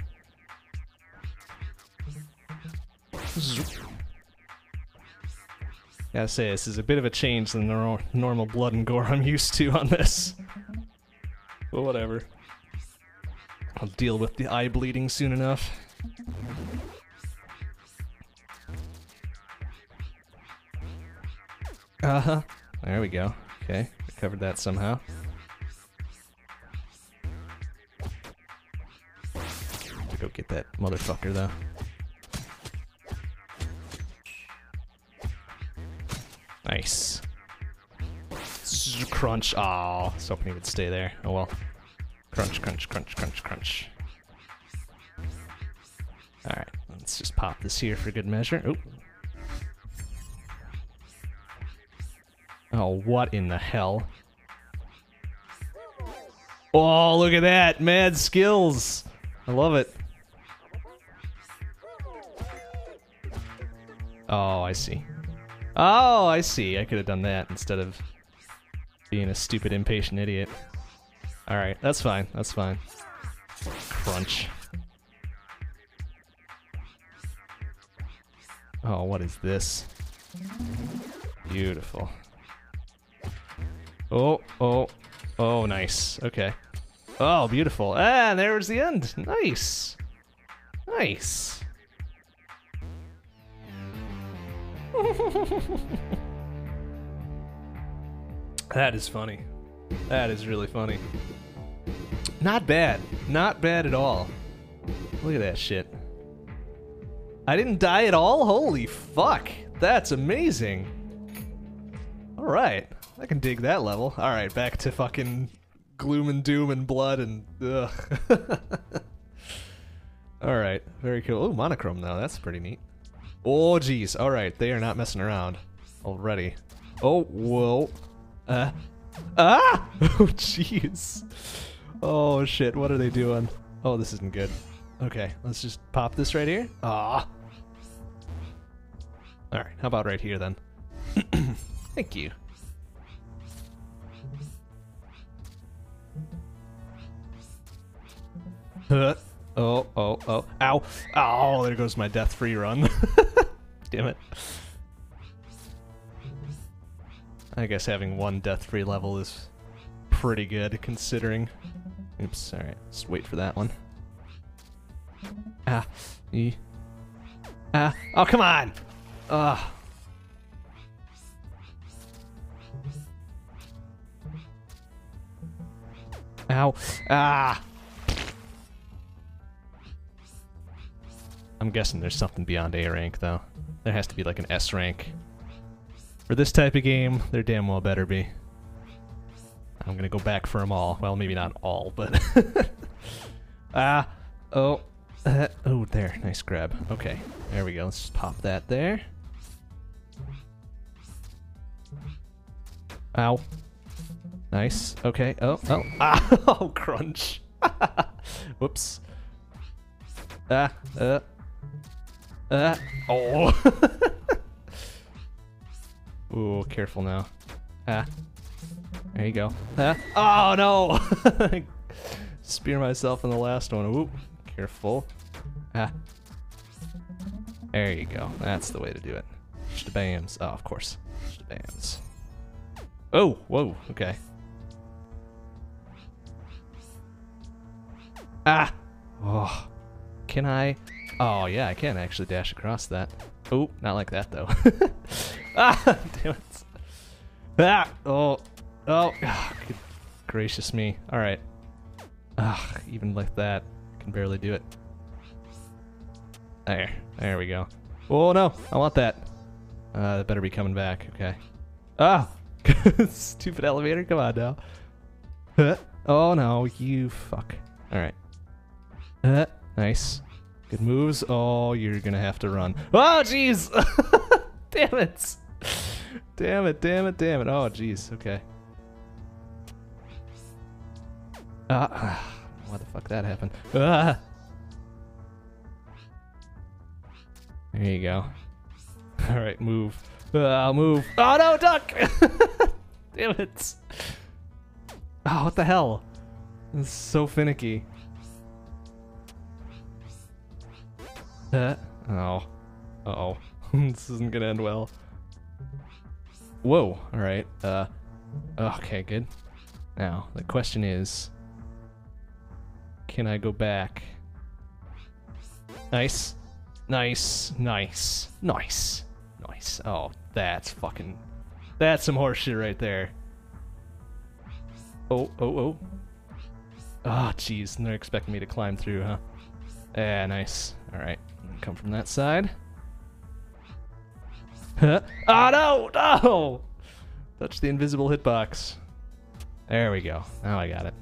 Gotta say, this is a bit of a change than the normal blood and gore I'm used to on this. But whatever. I'll deal with the eye bleeding soon enough. Uh-huh. There we go. Okay, covered that somehow. Go get that motherfucker, though. Nice. Crunch. Oh, I was hoping he would stay there. Oh well. Crunch, crunch, crunch, crunch, crunch. Alright, let's just pop this here for good measure. Oop. Oh, what in the hell? Oh, look at that! Mad skills! I love it. Oh, I see. Oh, I see. I could have done that instead of being a stupid, impatient idiot. Alright, that's fine. That's fine. Crunch. Oh, what is this? Beautiful. Oh, oh, oh, nice. Okay. Oh, beautiful. Ah, there was the end. Nice. Nice. *laughs* that is funny. That is really funny. Not bad. Not bad at all. Look at that shit. I didn't die at all? Holy fuck. That's amazing. Alright. I can dig that level. Alright, back to fucking gloom and doom and blood and ugh. *laughs* Alright, very cool. Oh, monochrome now. That's pretty neat. Oh, jeez. Alright, they are not messing around already. Oh, whoa. Uh. Ah! *laughs* Oh, jeez. Oh, shit. What are they doing? Oh, this isn't good. Okay, let's just pop this right here. Ah. Alright, how about right here then? *clears throat* Thank you. Uh, oh, oh, oh. Ow. Oh, there goes my death free run. *laughs* Damn it. I guess having one death free level is pretty good considering. Oops, alright. Let's wait for that one. Ah. E. Ah. Oh, come on! Ugh. Ow. Ah! I'm guessing there's something beyond A rank, though. There has to be like an S rank. For this type of game, there damn well better be. I'm gonna go back for them all. Well, maybe not all, but... *laughs* ah! Oh. Uh, oh, there. Nice grab. Okay. There we go. Let's pop that there. Ow. Nice. Okay. Oh, oh. *laughs* Ah! Oh, crunch. *laughs* Whoops. Ah. Uh. Uh, oh. *laughs* Ooh, careful now. Ah. There you go. Ah. Oh, no! *laughs* Spear myself in the last one. Ooh, careful. Ah. There you go. That's the way to do it. Shabams. Oh, of course. Shabams. Oh, whoa, okay. Ah! Oh. Can I? Oh, yeah, I can actually dash across that. Oh, not like that, though. *laughs* ah, *laughs* damn it. Ah, oh, oh, oh gracious me. All right. Ah, even like that, I can barely do it. There, there we go. Oh, no, I want that. Uh, that better be coming back, okay. Ah, *laughs* stupid elevator, come on now. oh, no, you fuck. All right. Uh, nice. Good moves. Oh, you're gonna have to run. Oh, jeez! *laughs* damn it! Damn it, damn it, damn it. Oh, jeez. Okay. Ah, uh, *sighs* why the fuck that happened? Ah! There you go. *laughs* Alright, move. Uh, I'll move. Oh no, duck! *laughs* damn it! Oh, what the hell? Is so finicky. Uh, oh. Uh oh. *laughs* this isn't gonna end well. Whoa. Alright. Uh. Okay, good. Now, the question is... Can I go back? Nice. Nice. Nice. Nice. Nice. Oh, that's fucking That's some horse shit right there. Oh, oh, oh. Oh, jeez. They're expecting me to climb through, huh? Yeah, nice. Alright. Come from that side. Huh? Oh, no! No! Touch the invisible hitbox. There we go. Now I got it.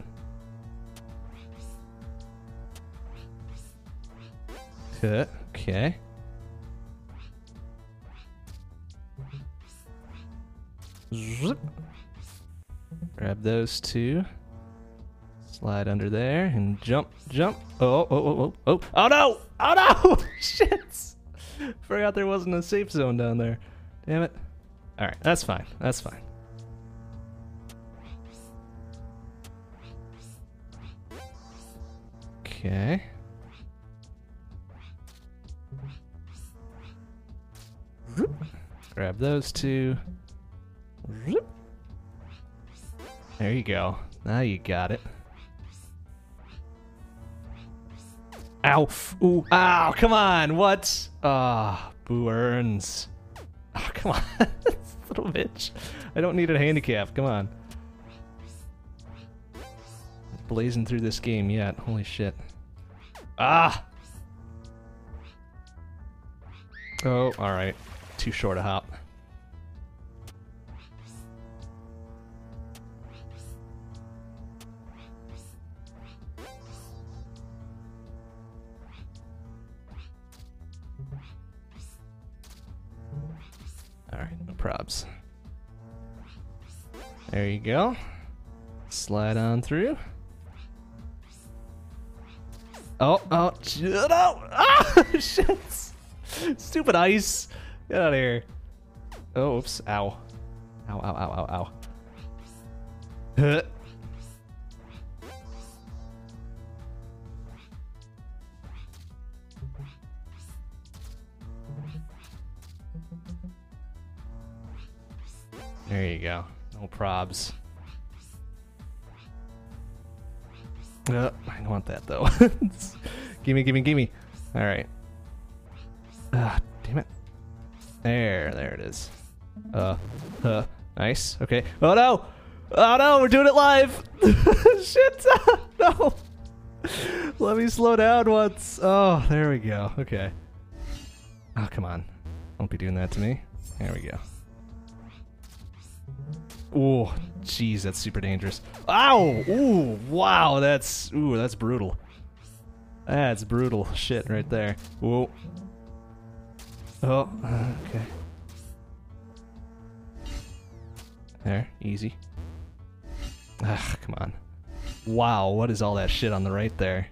Huh, Okay. Zip. Grab those two. Slide under there and jump, jump. Oh, oh, oh, oh, oh. Oh no! Oh *laughs* no! Shit! Forgot there wasn't a safe zone down there. Damn it. Alright, that's fine. That's fine. Okay. Grab those two. There you go. Now you got it. Ow! Ooh! Ow! Come on! What? Ah, boo earns. Oh, come on, *laughs* little bitch. I don't need a handicap. Come on. Blazing through this game yet. Holy shit. Ah! Oh, alright. Too short a hop. Probs. There you go. Slide on through. Oh, oh, shit, no! Ah, *laughs* shit! Stupid ice! Get out of here. Oh, oops, ow. Ow, ow, ow, ow, ow. *laughs* There you go. No probs. Uh, I don't want that though. *laughs* gimme, gimme, gimme. Alright. Ah, damn it. There, there it is. Uh, uh, nice. Okay. Oh no! Oh no, we're doing it live! *laughs* Shit! *laughs* no! Let me slow down once. Oh, there we go. Okay. Oh, come on. Don't be doing that to me. There we go. Oh, jeez, that's super dangerous. Ow! Ooh, wow, that's ooh, that's brutal. That's brutal shit right there. Whoa. Oh, okay. There, easy. Ah, come on. Wow, what is all that shit on the right there?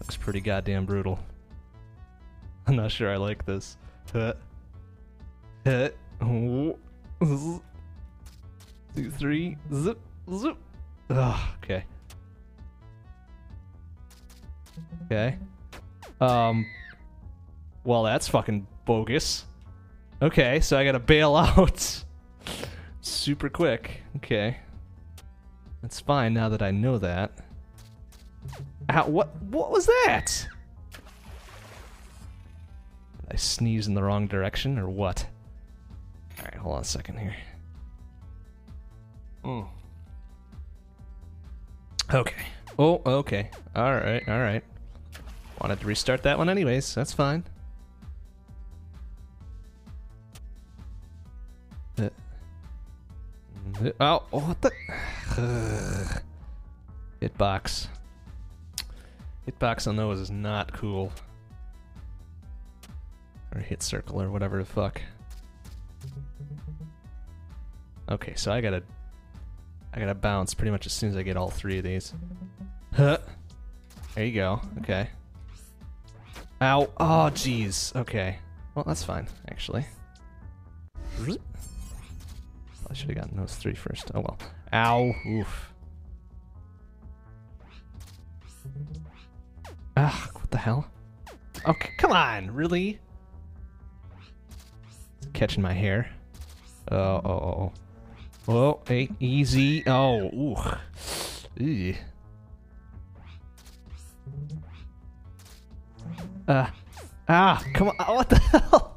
Looks pretty goddamn brutal. *laughs* I'm not sure I like this. Huh. Huh. Two, three, zip, zip. Ugh, okay. Okay. Um. Well, that's fucking bogus. Okay, so I gotta bail *laughs* out super quick. Okay. That's fine now that I know that. Ow, what, what was that? Did I sneeze in the wrong direction or what? Alright, hold on a second here. Mm. Okay. Oh, okay. Alright, alright. Wanted to restart that one anyways, that's fine. Uh, oh, what the? *sighs* Hitbox. Hitbox on those is not cool. Or hit circle or whatever the fuck. Okay, so I gotta I gotta bounce pretty much as soon as I get all three of these. *laughs* Huh. There you go. Okay. Ow. Oh, jeez. Okay. Well, that's fine, actually. I should have gotten those three first. Oh well. Ow. Oof. Ah, what the hell? Okay, come on, really? It's Catching my hair. Oh, oh, oh. Oh, hey, easy. Oh, ooh. Ew. Uh, ah, come on. *laughs* What the hell?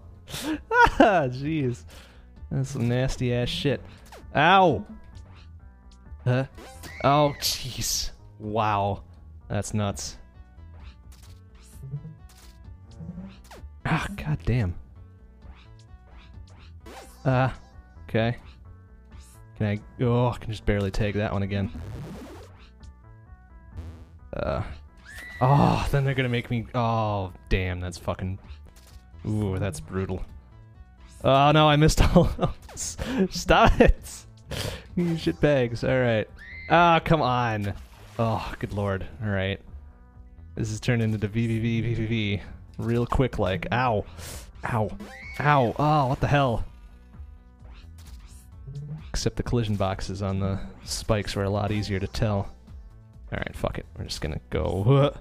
ah, jeez. That's some nasty ass shit. Ow! Huh? Oh, jeez. Wow. That's nuts. Ah, god damn. Ah, okay. Can I? Oh, I can just barely take that one again. Uh. Oh, then they're gonna make me. Oh, damn, that's fucking. Ooh, that's brutal. Oh no, I missed *laughs* all. Stop it! You shit bags. Alright. Ah, come on. Oh, good lord. Alright. This is turned into the VVV, VVV. Real quick, like. Ow. Ow. Ow. Oh, what the hell? Except the collision boxes on the spikes were a lot easier to tell. Alright, fuck it. We're just gonna go.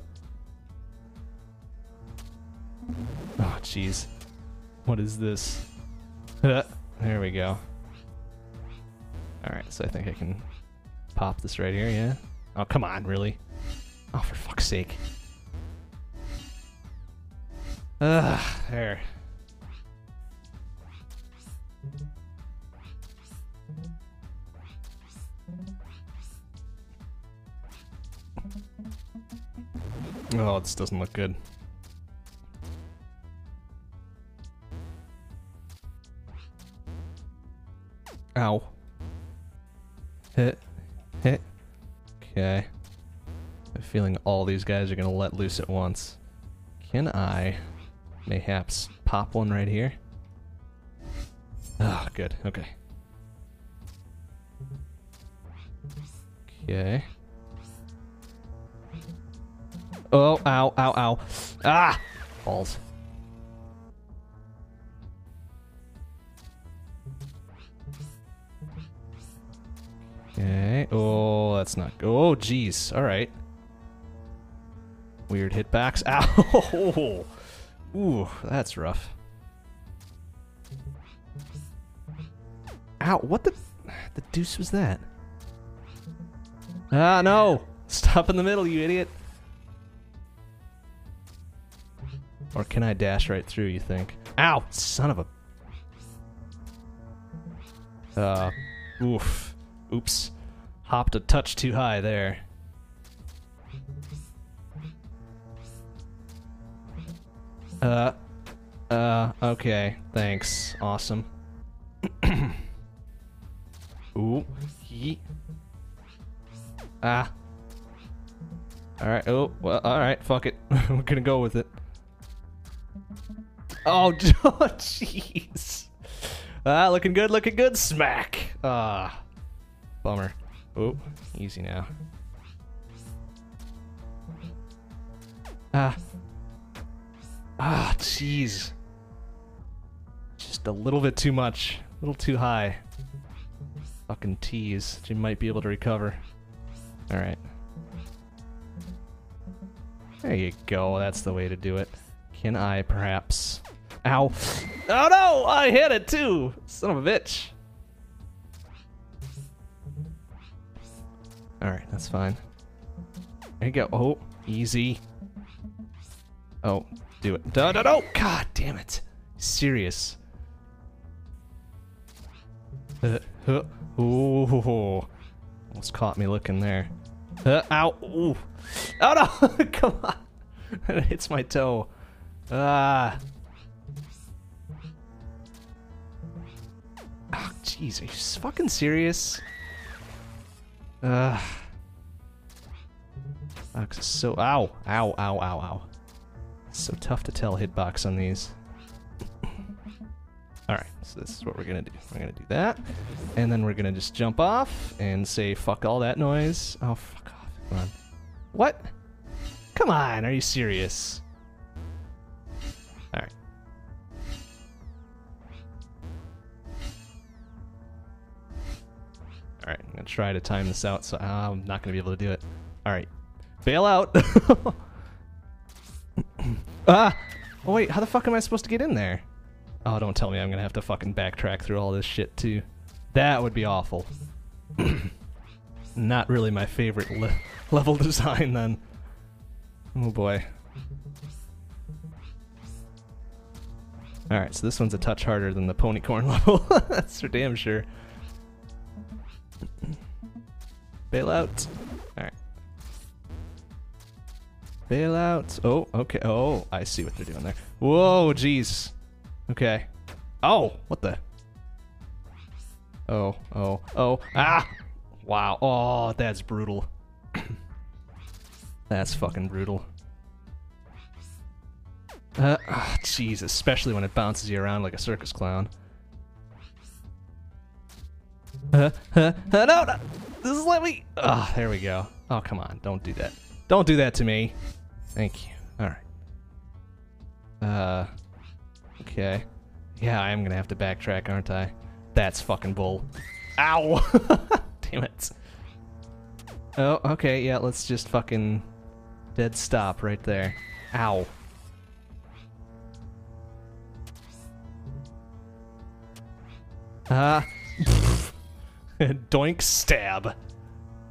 Oh, jeez. What is this? there we go. Alright, so I think I can pop this right here, yeah? Oh, come on, really? Oh, for fuck's sake. Ugh, there. Oh, this doesn't look good. Ow. Hit. Hit. Okay. I have a feeling all these guys are gonna let loose at once. Can I mayhaps pop one right here? Ah, good. Okay. Okay. Oh, ow, ow, ow. Ah! Balls. Okay. Oh, that's not. good. Oh, jeez. All right. Weird hitbacks. *laughs* Ow! Ooh, that's rough. Ow! What the? The deuce was that? Ah, no! Stop in the middle, you idiot! Or can I dash right through, you think? Ow! Son of a... Uh, oof. Oops. Hopped a touch too high there. Uh, uh, okay. Thanks. Awesome. *clears throat* Ooh. He. Ah. Alright, oh, well, alright, fuck it. *laughs* We're gonna go with it. Oh, *laughs* jeez. ah, looking good, looking good. Smack. Ah. Bummer. Oh, easy now. Ah. Ah, jeez. Just a little bit too much. A little too high. Fucking tease. You might be able to recover. Alright. There you go. That's the way to do it. Can I perhaps... Ow. Oh no! I hit it too! Son of a bitch. Alright, that's fine. There you go. Oh, easy. Oh, do it. No, no, no! God damn it. Serious. Uh, uh, ooh. Almost caught me looking there. Uh, ow! Ooh. Oh no! *laughs* Come on! *laughs* it hits my toe. Ah. Oh, jeez, are you fucking serious? Ugh. Box is so. Ow! Ow, ow, ow, ow. It's so tough to tell hitbox on these. Alright, so this is what we're gonna do. We're gonna do that. And then we're gonna just jump off and say, fuck all that noise. Oh, fuck off. Come on. What? Come on, are you serious? Alright, I'm gonna try to time this out, so I'm not gonna be able to do it. Alright. Bail out! *laughs* ah! Oh wait, how the fuck am I supposed to get in there? Oh, don't tell me I'm gonna have to fucking backtrack through all this shit too. That would be awful. *clears throat* Not really my favorite le *laughs* level design then. Oh boy. Alright, so this one's a touch harder than the ponycorn *laughs* level. That's for damn sure. Bail out. Alright. Oh, okay. Oh, I see what they're doing there. Whoa, jeez. Okay. Oh, what the? Oh, oh, oh. Ah! Wow. Oh, that's brutal. *coughs* that's fucking brutal. Uh, ah, jeez, especially when it bounces you around like a circus clown. Uh, uh, uh, no, no, this is let me. Ah, there we go. Oh, come on, don't do that. Don't do that to me. Thank you. All right. Uh, okay. Yeah, I am gonna have to backtrack, aren't I? That's fucking bull. Ow! *laughs* Damn it. Oh, okay, yeah, let's just fucking dead stop right there. Ow. Ah. *laughs* Doink stab.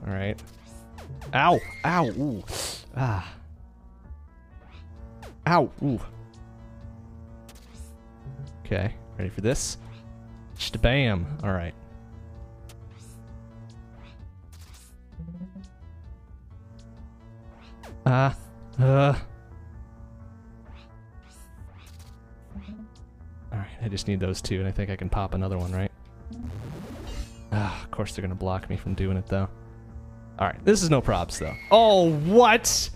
Alright. Ow! Ow! Ooh. Ah. Ow! Ooh. Okay, ready for this? Bam! Alright. Ah. Uh. Alright, I just need those two, and I think I can pop another one, right? Of course they're gonna block me from doing it, though. Alright, this is no props, though. Oh, what?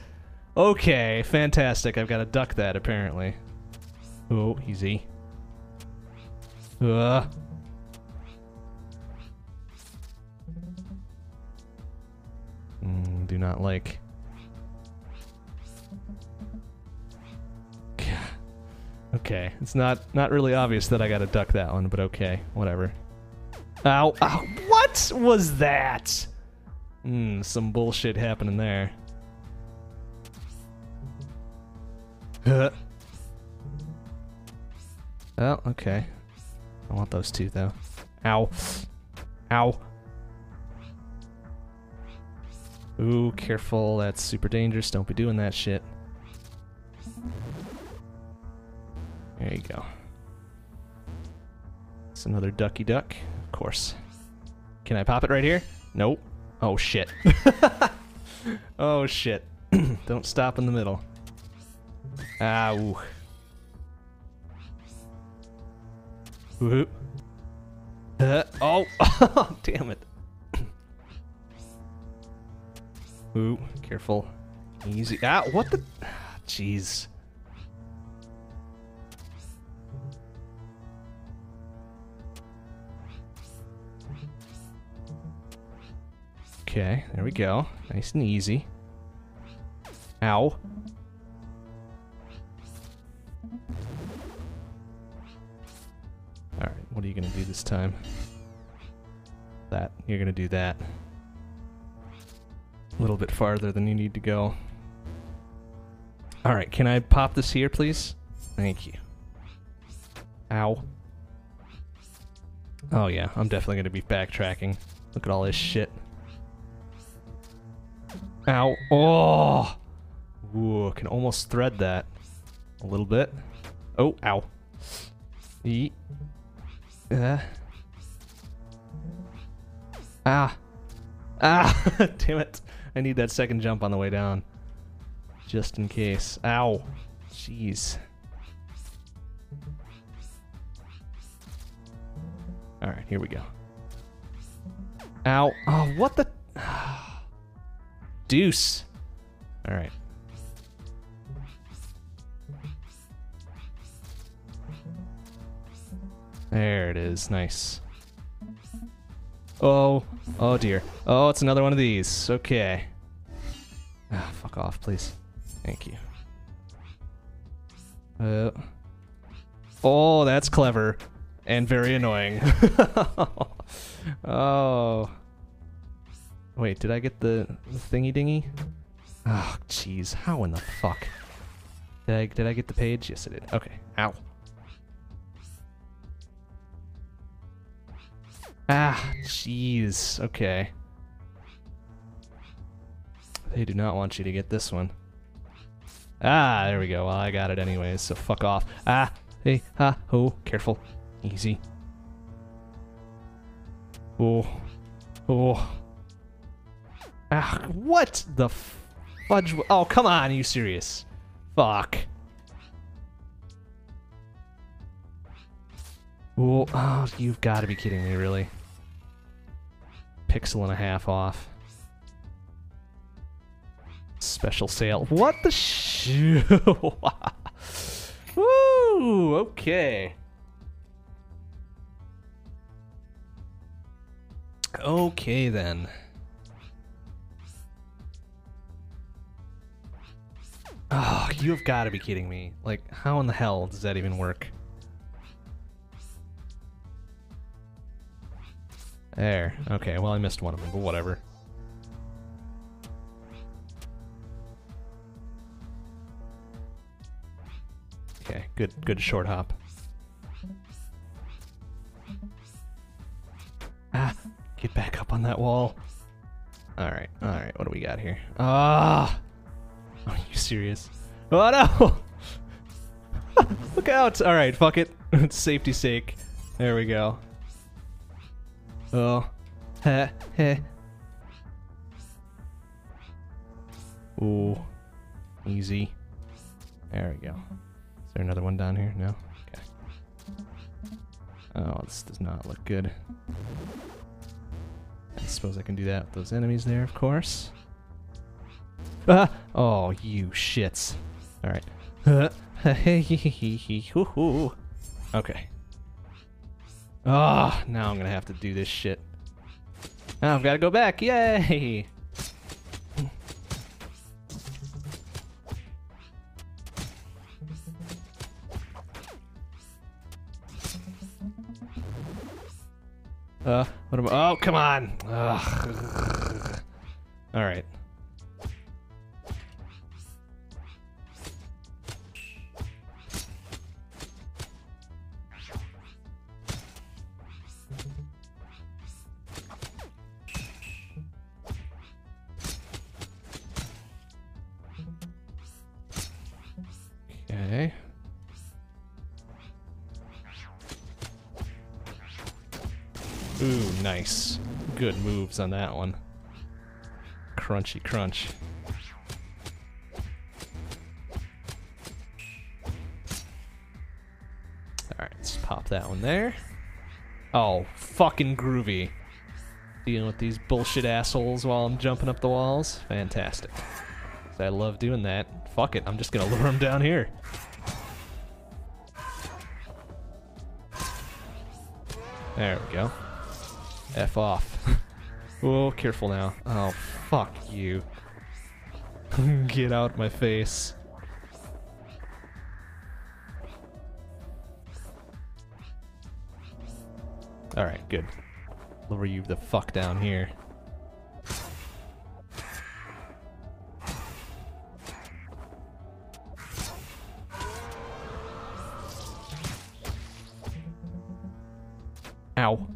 Okay, fantastic. I've got to duck that, apparently. Oh, easy. Uh. Mm, do not like. *laughs* Okay, it's not not really obvious that I gotta duck that one, but okay, whatever. Ow! Ow! What was that? Hmm, some bullshit happening there. Huh. Oh, okay. I want those two though. Ow. Ow. Ooh, careful. That's super dangerous. Don't be doing that shit. There you go. It's another ducky duck. Of course. Can I pop it right here? Nope. Oh, shit. *laughs* oh, shit. *clears throat* Don't stop in the middle. Ah, ooh. Uh, oh! *laughs* Damn it. Ooh, careful. Easy. Ah, what the? Jeez. Okay, there we go. Nice and easy. Ow. Alright, what are you gonna do this time? That. You're gonna do that. A little bit farther than you need to go. Alright, can I pop this here, please? Thank you. Ow. Oh yeah, I'm definitely gonna be backtracking. Look at all this shit. Ow. Oh! Ooh, can almost thread that. A little bit. Oh, ow. Eat. Uh. Ah. Ah! *laughs* Damn it. I need that second jump on the way down. Just in case. Ow. Jeez. Alright, here we go. Ow. Oh, what the... *sighs* Deuce. Alright. There it is. Nice. Oh. Oh dear. Oh, it's another one of these. Okay. Ah, fuck off, please. Thank you. Uh. Oh, that's clever. And very annoying. *laughs* oh. Wait, did I get the, thingy dingy? Oh, jeez. How in the fuck? Did I, did I get the page? Yes, I did. Okay. Ow. Ah, jeez. Okay. They do not want you to get this one. Ah, there we go. Well, I got it anyways, so fuck off. Ah, Hey, ha, ho, careful. Easy. Oh. Oh. What the fudge? Oh, come on, are you serious? Fuck. Oh you've got to be kidding me, really. Pixel and a half off. Special sale. What the sh? *laughs* Woo! Okay. Okay then. Oh, you've got to be kidding me. Like, how in the hell does that even work? There. Okay, well, I missed one of them, but whatever. Okay, good good short hop. Ah, get back up on that wall. Alright, alright, what do we got here? Ah! Are you serious? Oh no! *laughs* Look out! Alright, fuck it. *laughs* Safety sake. There we go. Oh. Heh, heh. Ooh. Easy. There we go. Is there another one down here? No? Okay. Oh, this does not look good. I suppose I can do that with those enemies there, of course. Ah! *laughs* Oh, you shits. Alright. *laughs* okay. Ah, oh, now I'm gonna have to do this shit. Now I've gotta go back. Yay! Uh, what am I? Oh, come on! Ugh. All right. Good moves on that one. Crunchy crunch. Alright, let's pop that one there. Oh, fucking groovy. Dealing with these bullshit assholes while I'm jumping up the walls. Fantastic. I love doing that. Fuck it, I'm just gonna *laughs* lure them down here. There we go. F off. *laughs* oh, careful now. Oh, fuck you. *laughs* Get out my face. Alright, good. Lower you the fuck down here. Ow.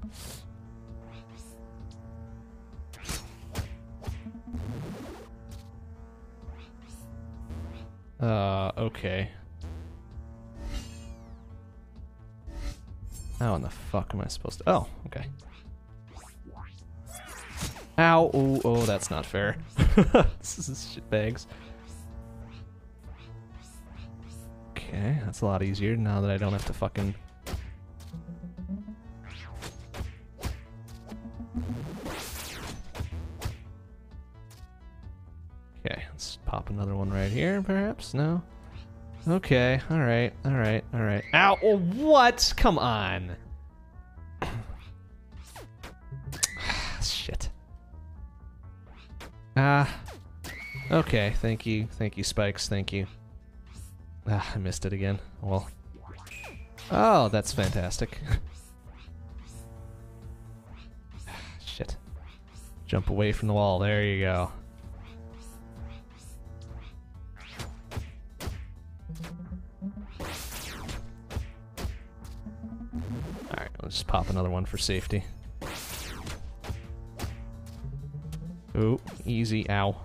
Uh, okay. How in the fuck am I supposed to... Oh, okay. Ow, oh, oh, that's not fair. *laughs* this is shitbags. Okay, that's a lot easier now that I don't have to fucking... pop another one right here, perhaps? No? Okay, alright, alright, alright. Ow, oh, what? Come on! *sighs* Shit. Ah. Okay, thank you, thank you, Spikes, thank you. Ah, I missed it again. Well. Oh, that's fantastic. *laughs* Shit. Jump away from the wall, there you go. Just pop another one for safety. Oh, easy, ow.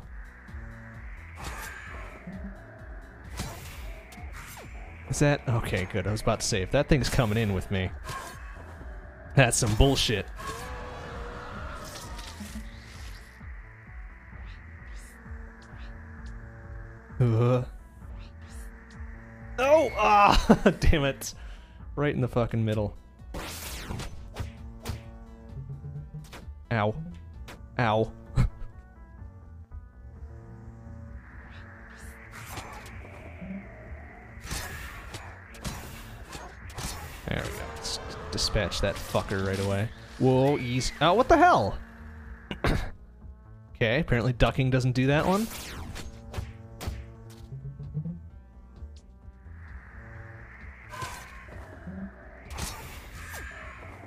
Is that okay? Good. I was about to say if that thing's coming in with me, that's some bullshit. Uh. Oh, ah, *laughs* damn it. Right in the fucking middle. Ow. Ow. there we go. Let's dispatch that fucker right away. Whoa, easy. Oh, what the hell? okay, apparently ducking doesn't do that one.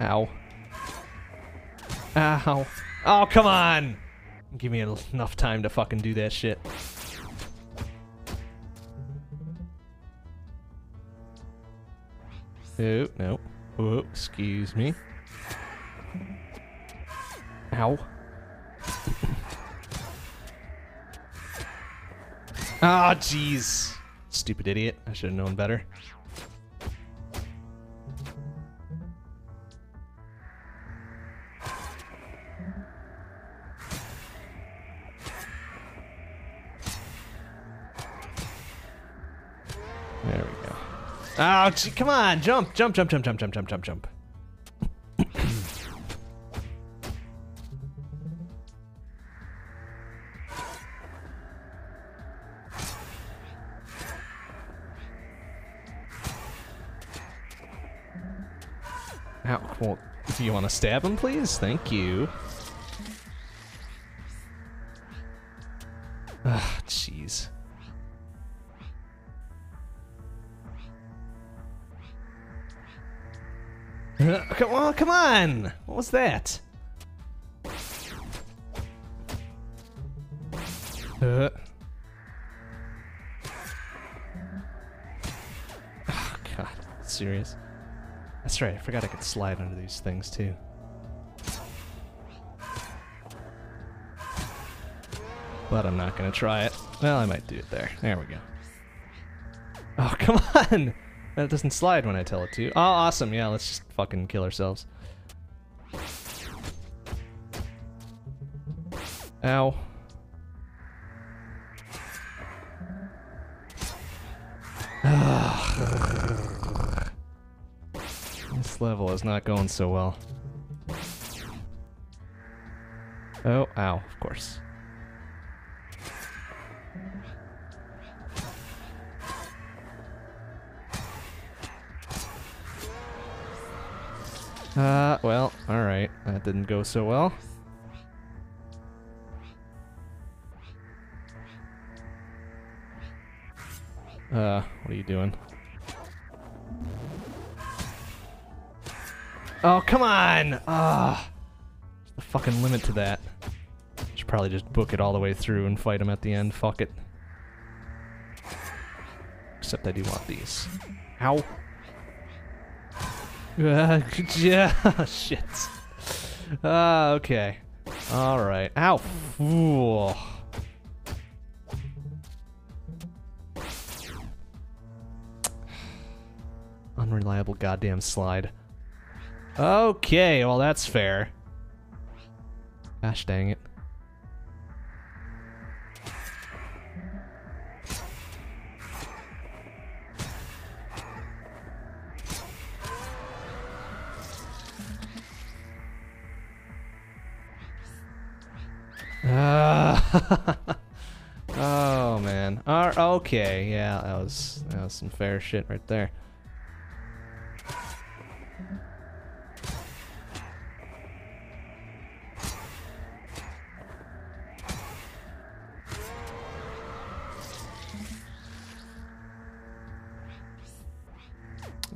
Ow. Ow. Oh, come on! Give me enough time to fucking do that shit. Oh, no. Oh, excuse me. Ow. Ah, jeez. Stupid idiot. I should have known better. Oh, come on, jump, jump, jump, jump, jump, jump, jump, jump, jump. Ow, well, do you want to stab him, please? Thank you. Come on! What was that? Uh. Oh, God. Serious? That's right, I forgot I could slide under these things, too. But I'm not gonna try it. Well, I might do it there. There we go. Oh, come *laughs* on! That doesn't slide when I tell it to. Oh, awesome. Yeah, let's just fucking kill ourselves. Ow. *sighs* this level is not going so well. Oh, ow, Uh, well, alright. That didn't go so well. Uh, what are you doing? Oh, come on! Ah, There's the fucking limit to that. Should probably just book it all the way through and fight him at the end. Fuck it. Except I do want these. Ow. Uh, *laughs* yeah, shit. Ah, okay. Alright. Ow. Ooh. Unreliable goddamn slide. Okay, well that's fair. Gosh dang it. Okay, yeah, that was that was some fair shit right there.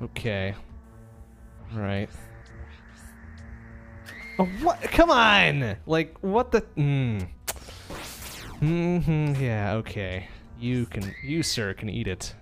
Okay. Right. Oh, what? Come on! Like, what the? Mm. hmm Yeah. Okay. You can. You, sir, can eat it.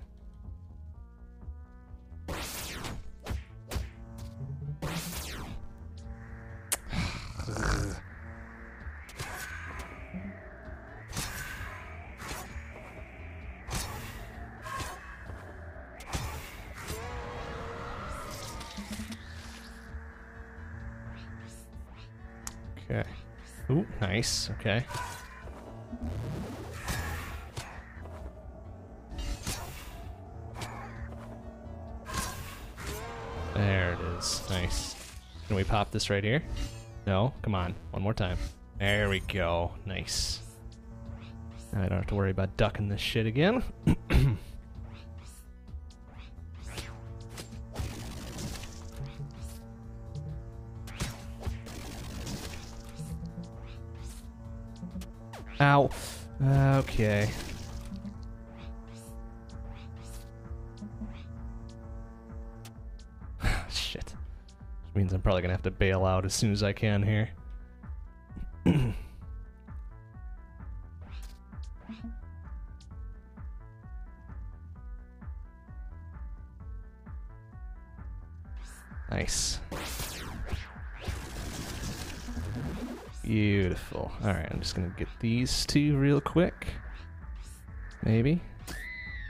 This right here? No? Come on. One more time. There we go. Nice. I don't have to worry about ducking this shit again. *clears throat* have to bail out as soon as I can here. *clears throat* nice. Beautiful. Alright, I'm just gonna get these two real quick. Maybe.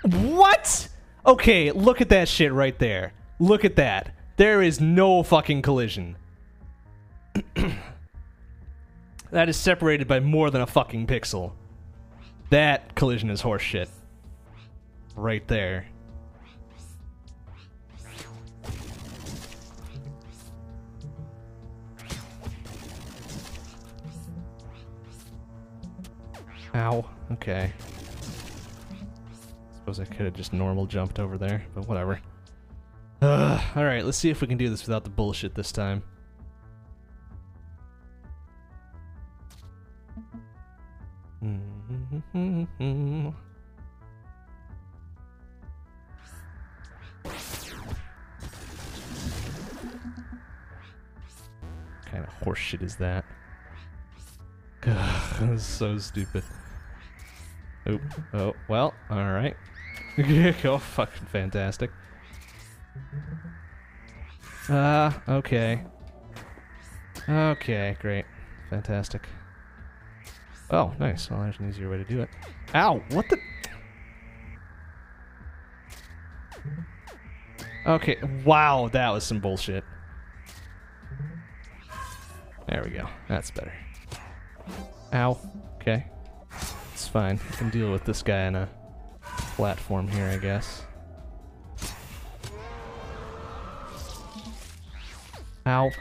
What? Okay, look at that shit right there. Look at that. There is no fucking collision. *clears throat* that is separated by more than a fucking pixel. That collision is horseshit. Right there. Ow. Okay. Suppose I could have just normal jumped over there, but whatever. Ugh. Alright, let's see if we can do this without the bullshit this time. Is that? God, *laughs* that is so stupid. Oh, oh, well, alright. *laughs* oh, fucking fantastic. Ah, uh, okay. Okay, great. Fantastic. Oh, nice. Well, there's an easier way to do it. Ow! What the? Okay, wow, that was some bullshit. There we go. That's better. Ow. Okay. It's fine. I can deal with this guy in a platform here, I guess. Ow.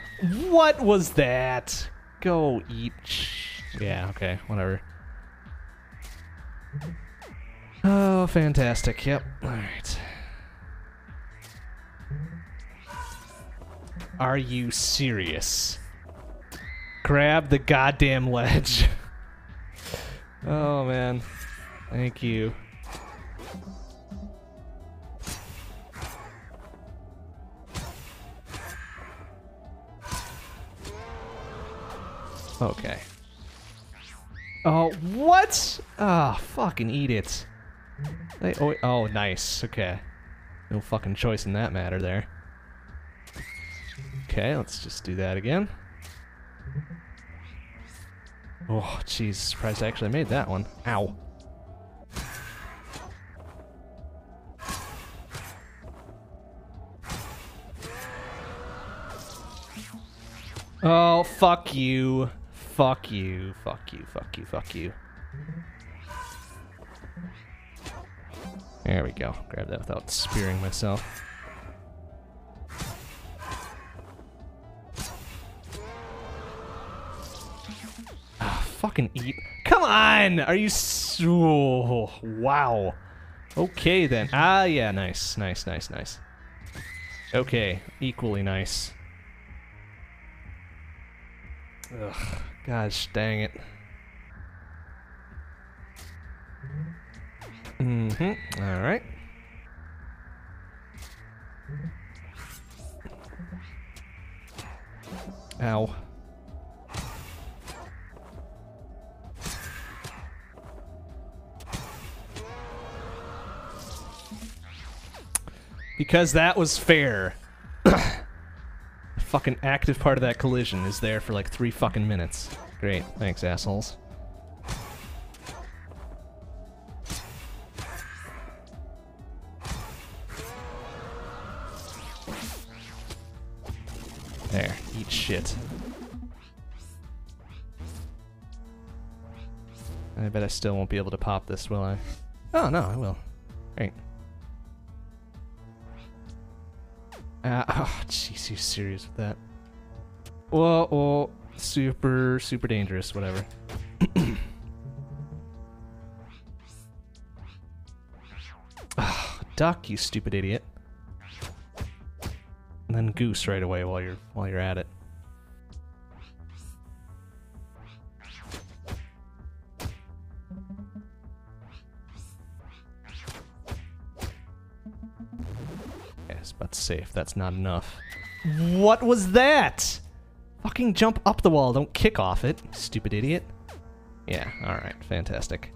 What was that? Go eat. Yeah, okay, whatever. Oh, fantastic. Yep. Alright. Are you serious? Grab the goddamn ledge. *laughs* oh, man. Thank you. Okay. Oh, what? Ah, oh, fucking eat it. They, oh, oh, nice. Okay. No fucking choice in that matter there. Okay, let's just do that again. Oh, jeez, surprised I actually made that one. Ow. Oh, fuck you. Fuck you. Fuck you. Fuck you. Fuck you. There we go. Grab that without spearing myself. Fucking eat. Come on! Are you so... Wow. Okay then. Ah, yeah, nice. Nice, nice, nice. Okay, equally nice. Ugh, gosh dang it. Mm-hmm. All right. Ow. Because that was fair fucking active part of that collision is there for like three fucking minutes. Great. Thanks, assholes. There. Eat shit. I bet I still won't be able to pop this, will I? Oh, no, I will. Great. Uh, *laughs* oh, jeez, you serious with that? Whoa, whoa, super, super dangerous, whatever. oh, *coughs* duck, you stupid idiot. And then goose right away while you're while you're at it. Yes, but safe. That's not enough. What was that? Fucking jump up the wall. Don't kick off it, stupid idiot. Yeah, alright. Fantastic.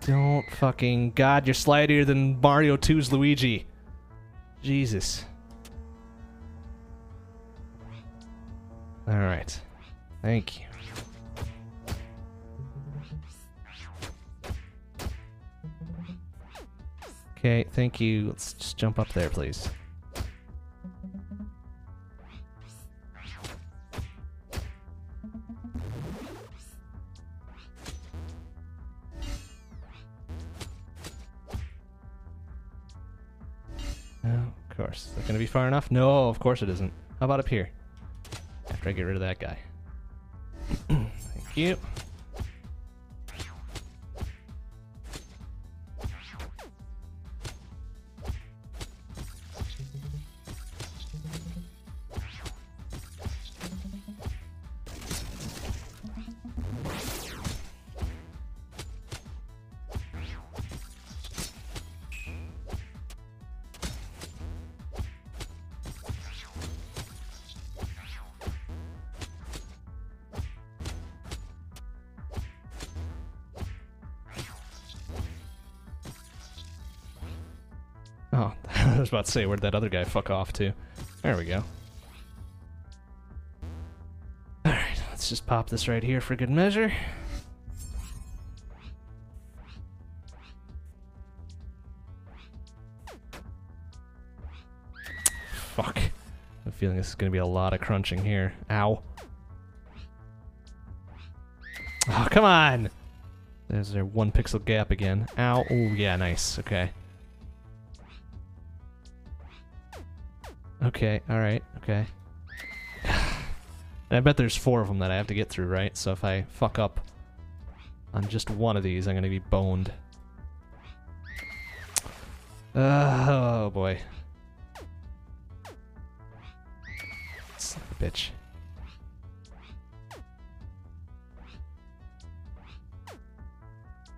Don't fucking... God, you're slidier than Mario 2's Luigi. Jesus. Alright. Thank you. Okay, thank you. Let's just jump up there, please. Oh, of course. Is going to be far enough? No, of course it isn't. How about up here? After I get rid of that guy. *clears throat* Thank you. To say, where'd that other guy fuck off to? There we go. Alright, let's just pop this right here for good measure. Fuck. I'm feeling this is gonna be a lot of crunching here. Ow. Oh, come on! There's their one pixel gap again. Ow. Oh, yeah, nice. Okay. Okay, alright, okay. *sighs* I bet there's four of them that I have to get through, right? So if I fuck up on just one of these, I'm gonna be boned. Uh, oh boy. Son of a bitch.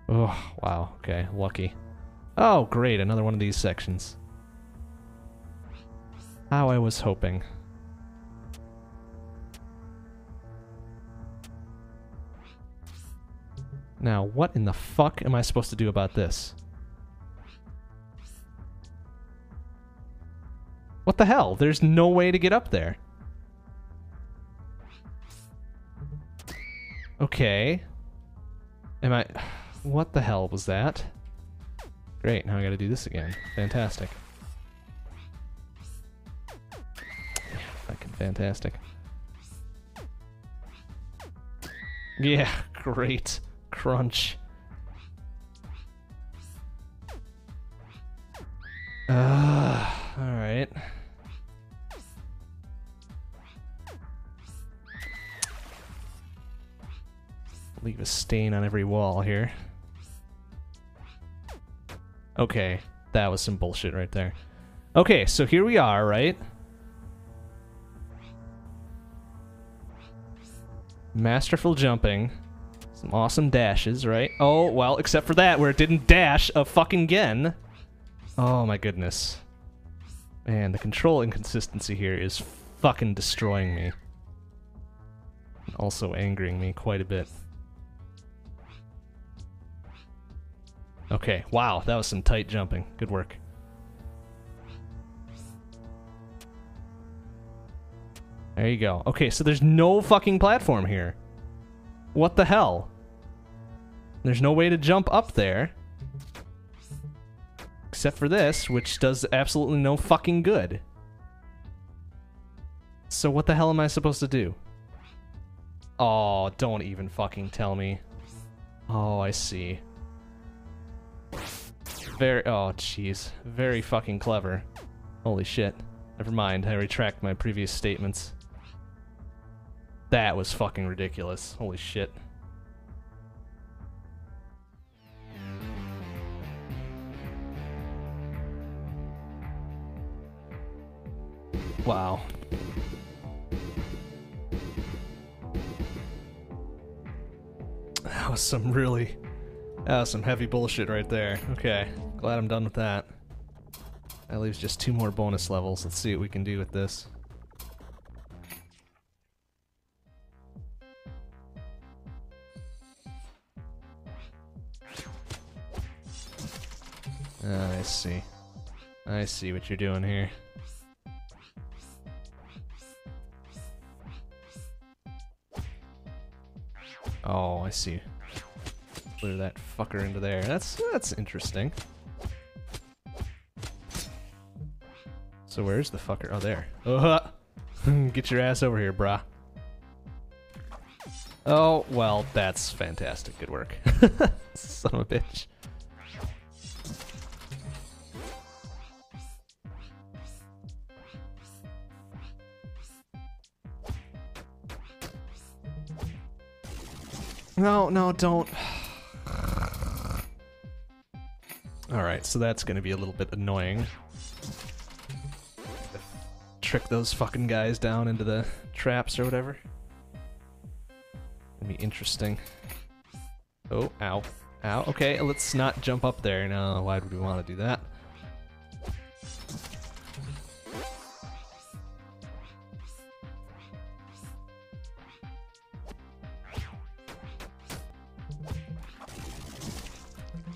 Oh, wow, okay, lucky. Oh, great, another one of these sections. How I was hoping. Now, what in the fuck am I supposed to do about this? What the hell? There's no way to get up there. Okay. Am I... *sighs* What the hell was that? Great, now I gotta do this again. Fantastic. Fantastic. Yeah, *laughs* great. Crunch. Uh, alright. Leave a stain on every wall here. Okay, that was some bullshit right there. Okay, so here we are, right? Masterful jumping. Some awesome dashes, right? Oh, well, except for that, where it didn't dash a fucking gen. Oh my goodness. Man, the control inconsistency here is fucking destroying me. And also angering me quite a bit. Okay, wow, that was some tight jumping. Good work. There you go. Okay, so there's no fucking platform here. What the hell? There's no way to jump up there. Except for this, which does absolutely no fucking good. So what the hell am I supposed to do? Oh, don't even fucking tell me. Oh, I see. Very, oh, jeez. Very fucking clever. Holy shit. Never mind, I retract my previous statements. That was fucking ridiculous. Holy shit. Wow. That was some really... That was some heavy bullshit right there. Okay, glad I'm done with that. That leaves just two more bonus levels. Let's see what we can do with this. Ah, I see. I see what you're doing here. Oh, I see. Clear that fucker into there. That's that's interesting. So where's the fucker? Oh, there. Uh *laughs* Get your ass over here, brah. Oh, well, that's fantastic. Good work. *laughs* Son of a bitch. No, no, don't. Alright, so that's gonna be a little bit annoying. Trick those fucking guys down into the traps or whatever. Gonna be interesting. Oh, ow. Ow. Okay, let's not jump up there. No, why would we want to do that?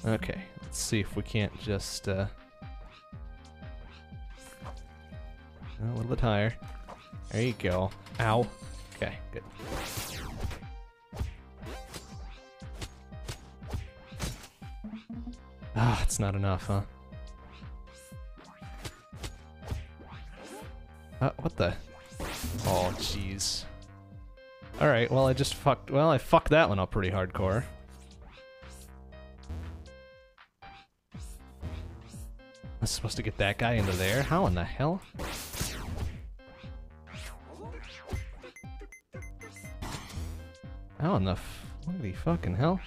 Okay, let's see if we can't just, uh... A little bit higher. There you go. Ow. Okay, good. Ah, it's not enough, huh? Uh, what the? Oh, jeez. Alright, well I just fucked- well, I fucked that one up pretty hardcore. Was supposed to get that guy into there? How in the hell? How in the f- what fucking hell?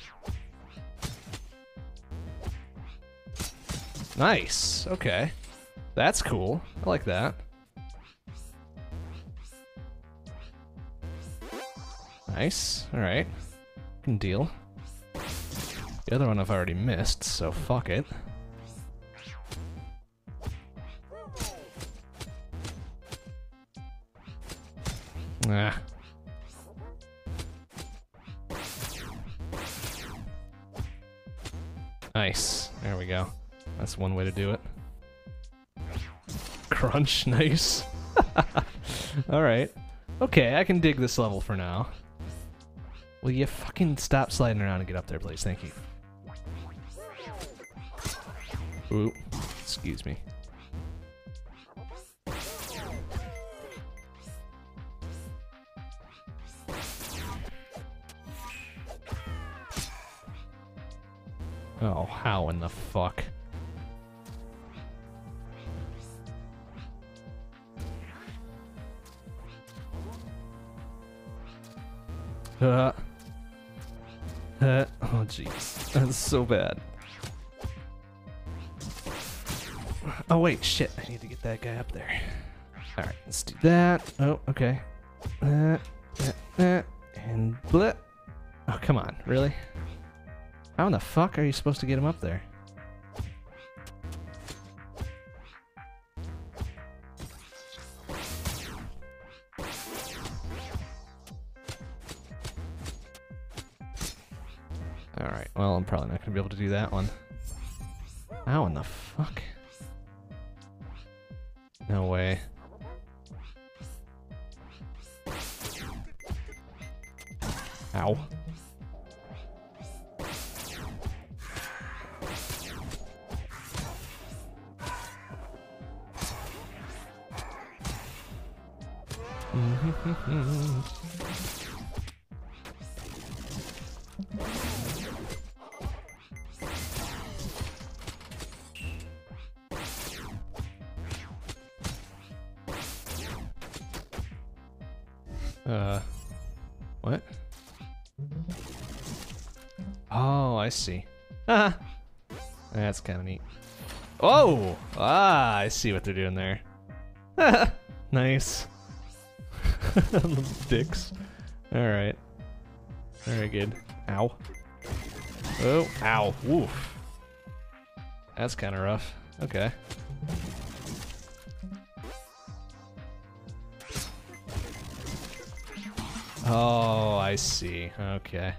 Nice. Okay. That's cool. I like that. Nice. Alright. Can deal. The other one I've already missed, so fuck it. Nice. There we go. That's one way to do it. Crunch, *laughs* nice. *laughs* Alright. Okay, I can dig this level for now. Will you fucking stop sliding around and get up there, please? Thank you. Ooh. Excuse me. Need to get that guy up there. Alright, let's do that. Oh, okay. Uh, uh, uh, and blip. Oh, come on. Really? How in the fuck are you supposed to get him up there? See what they're doing there. *laughs* nice. *laughs* Dicks. All right. Very good. Ow. Oh, ow. Woof. That's kind of rough. Okay. Oh, I see. Okay.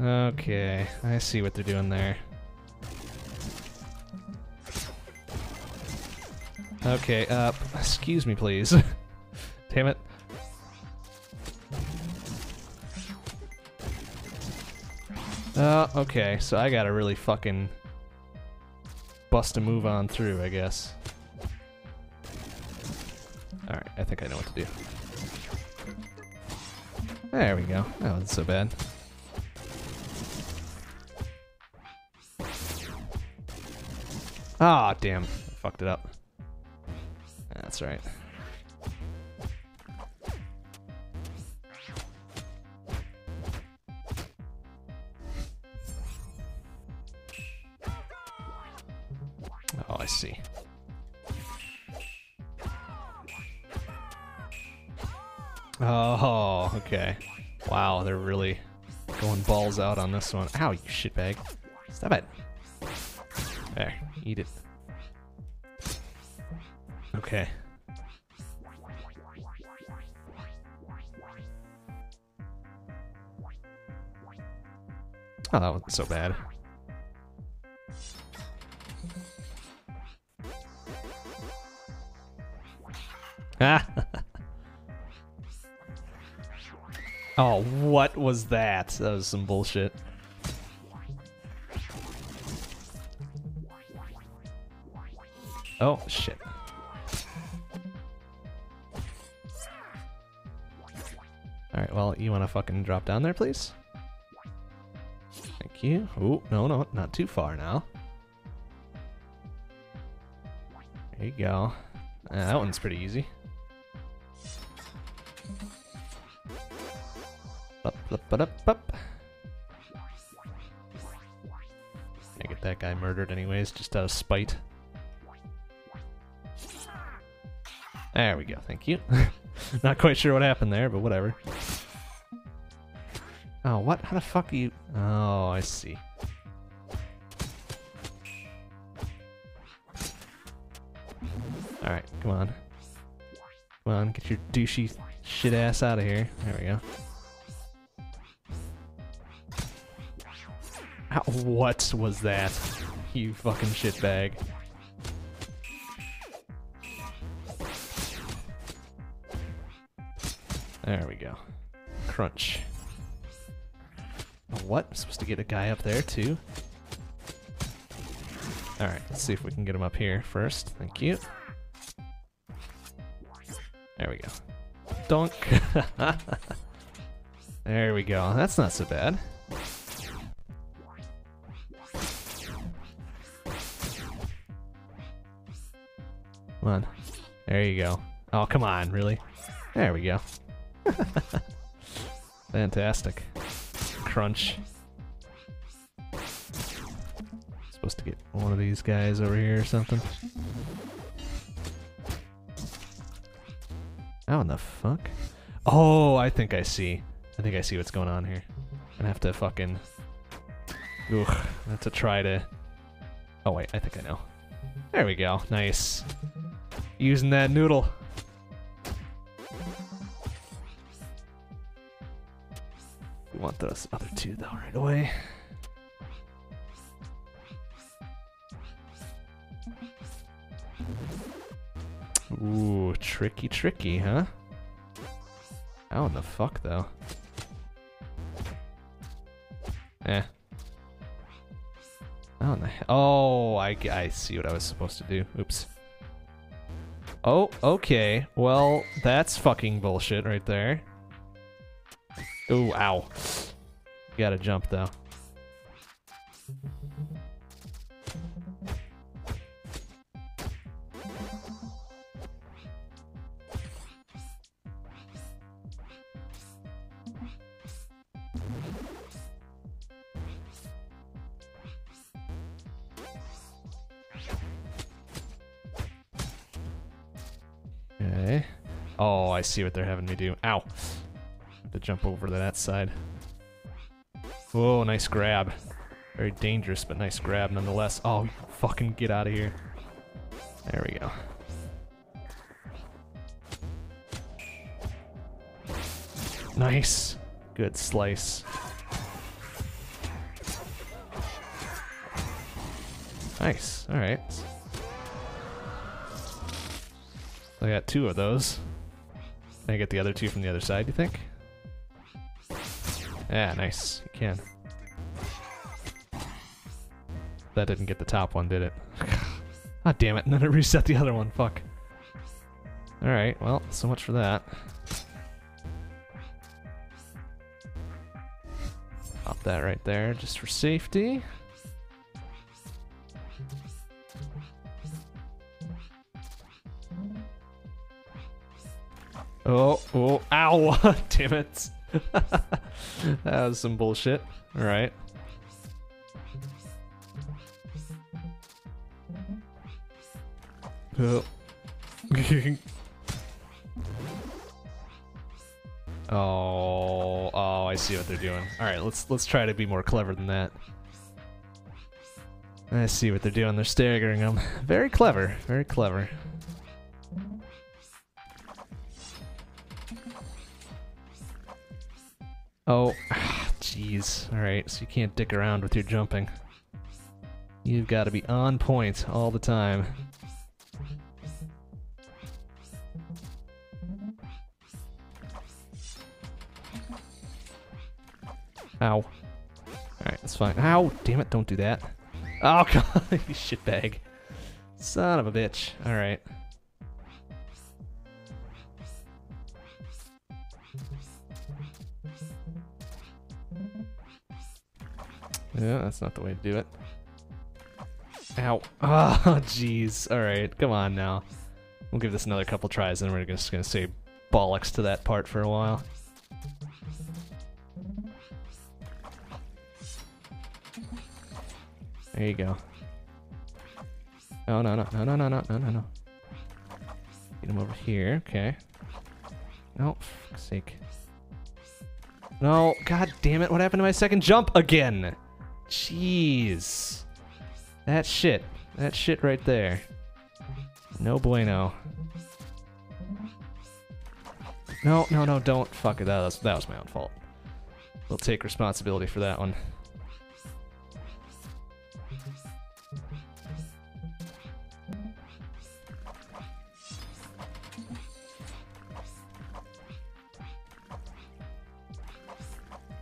Okay, I see what they're doing there. Okay, uh, excuse me, please. *laughs* Damn it. Uh, okay, so I gotta really fucking bust a move on through, I guess. Alright, I think I know what to do. There we go. That wasn't so bad. Ah, damn. I fucked it up. That's right. Oh, I see. Oh, okay. Wow, they're really going balls out on this one. Ow, you shitbag. Stop it. There, eat it. Okay. Oh, that wasn't so bad. *laughs* Oh, what was that? That was some bullshit. Oh, shit. Alright, well, you want to fucking drop down there, please? Thank you. Oh, no, no, not too far now. There you go. Uh, that one's pretty easy. Up, up, up, up, up. I get that guy murdered anyways, just out of spite. There we go, thank you. *laughs* Not quite sure what happened there, but whatever. Oh, what? How the fuck are you... Oh, I see. Alright, come on. Come on, get your douchey shit ass out of here. There we go. Ow, what was that? You fucking shitbag. There we go. Crunch. What? I'm supposed to get a guy up there too? Alright, let's see if we can get him up here first. Thank you. There we go. Donk. *laughs* there we go. That's not so bad. Come on. There you go. Oh, come on, really? There we go. *laughs* Fantastic. Crunch. Supposed to get one of these guys over here or something. How in the fuck? Oh, I think I see. I think I see what's going on here. i have to fucking... Ugh, I have to try to... Oh wait, I think I know. There we go, nice. Using that noodle. Want those other two though right away. Ooh, tricky, tricky, huh? How in the fuck, though? Eh. How in the Oh, I, I see what I was supposed to do. Oops. Oh, okay. Well, that's fucking bullshit right there. Ooh, ow. You gotta jump though. Okay. Oh, I see what they're having me do. Ow. to jump over to that side. Whoa, nice grab. Very dangerous, but nice grab nonetheless. Oh, fucking get out of here. There we go. Nice. Good slice. Nice. Alright. I got two of those. Can I get the other two from the other side, you think? Yeah, nice. You can. That didn't get the top one, did it? *laughs* Ah, damn it. And *laughs* then it reset the other one. Fuck. Alright, well, so much for that. Pop that right there just for safety. Oh, oh, ow! *laughs* Damn it. *laughs* that was some bullshit. Alright. Oh. *laughs* oh, oh, I see what they're doing. All right, let's let's try to be more clever than that. I see what they're doing. They're staggering them. *laughs* Very clever. Very clever. Oh, *sighs* jeez. All right, so you can't dick around with your jumping. You've got to be on point all the time. Ow. Alright, that's fine. Ow! Damn it, don't do that. Oh, *laughs* God, you shitbag. Son of a bitch. Alright. Yeah, that's not the way to do it. Ow. Oh, *laughs* jeez. Alright, come on now. We'll give this another couple tries and we're just gonna say bollocks to that part for a while. There you go. No, no, no, no, no, no, no, no, no, no. Get him over here. Okay. No, for sake. No, god damn it, what happened to my second jump again? Jeez. That shit. That shit right there. No bueno. No, no, no, don't. Fuck it, that was, that was my own fault. We'll take responsibility for that one.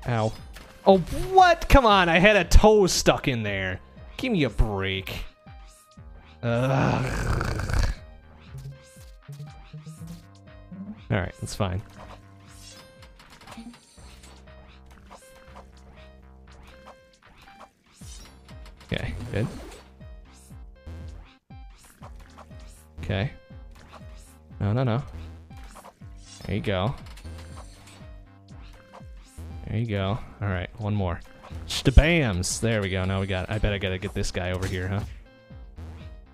Ow. Oh, what? Come on, I had a toe stuck in there. Give me a break. Ugh. Alright, that's fine. Okay, good. Okay. No, no, no. There you go. There you go. All right, one more. Stabams! There we go. Now we got. I bet I gotta get this guy over here, huh?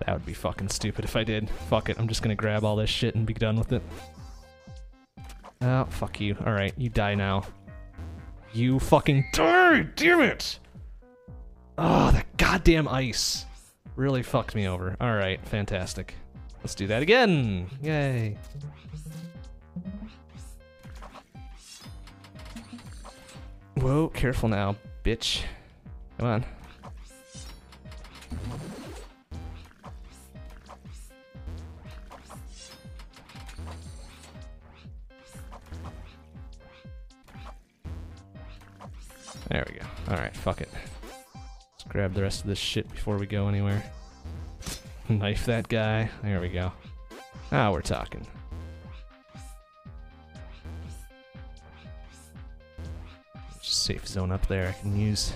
That would be fucking stupid if I did. Fuck it. I'm just gonna grab all this shit and be done with it. Oh, fuck you. All right, you die now. You fucking die! Damn it! Oh, that goddamn ice really fucked me over. All right, fantastic. Let's do that again. Yay. Whoa, careful now, bitch. Come on. There we go. Alright, fuck it. Let's grab the rest of this shit before we go anywhere. *laughs* Knife that guy. There we go. Now we're talking. safe zone up there I can use.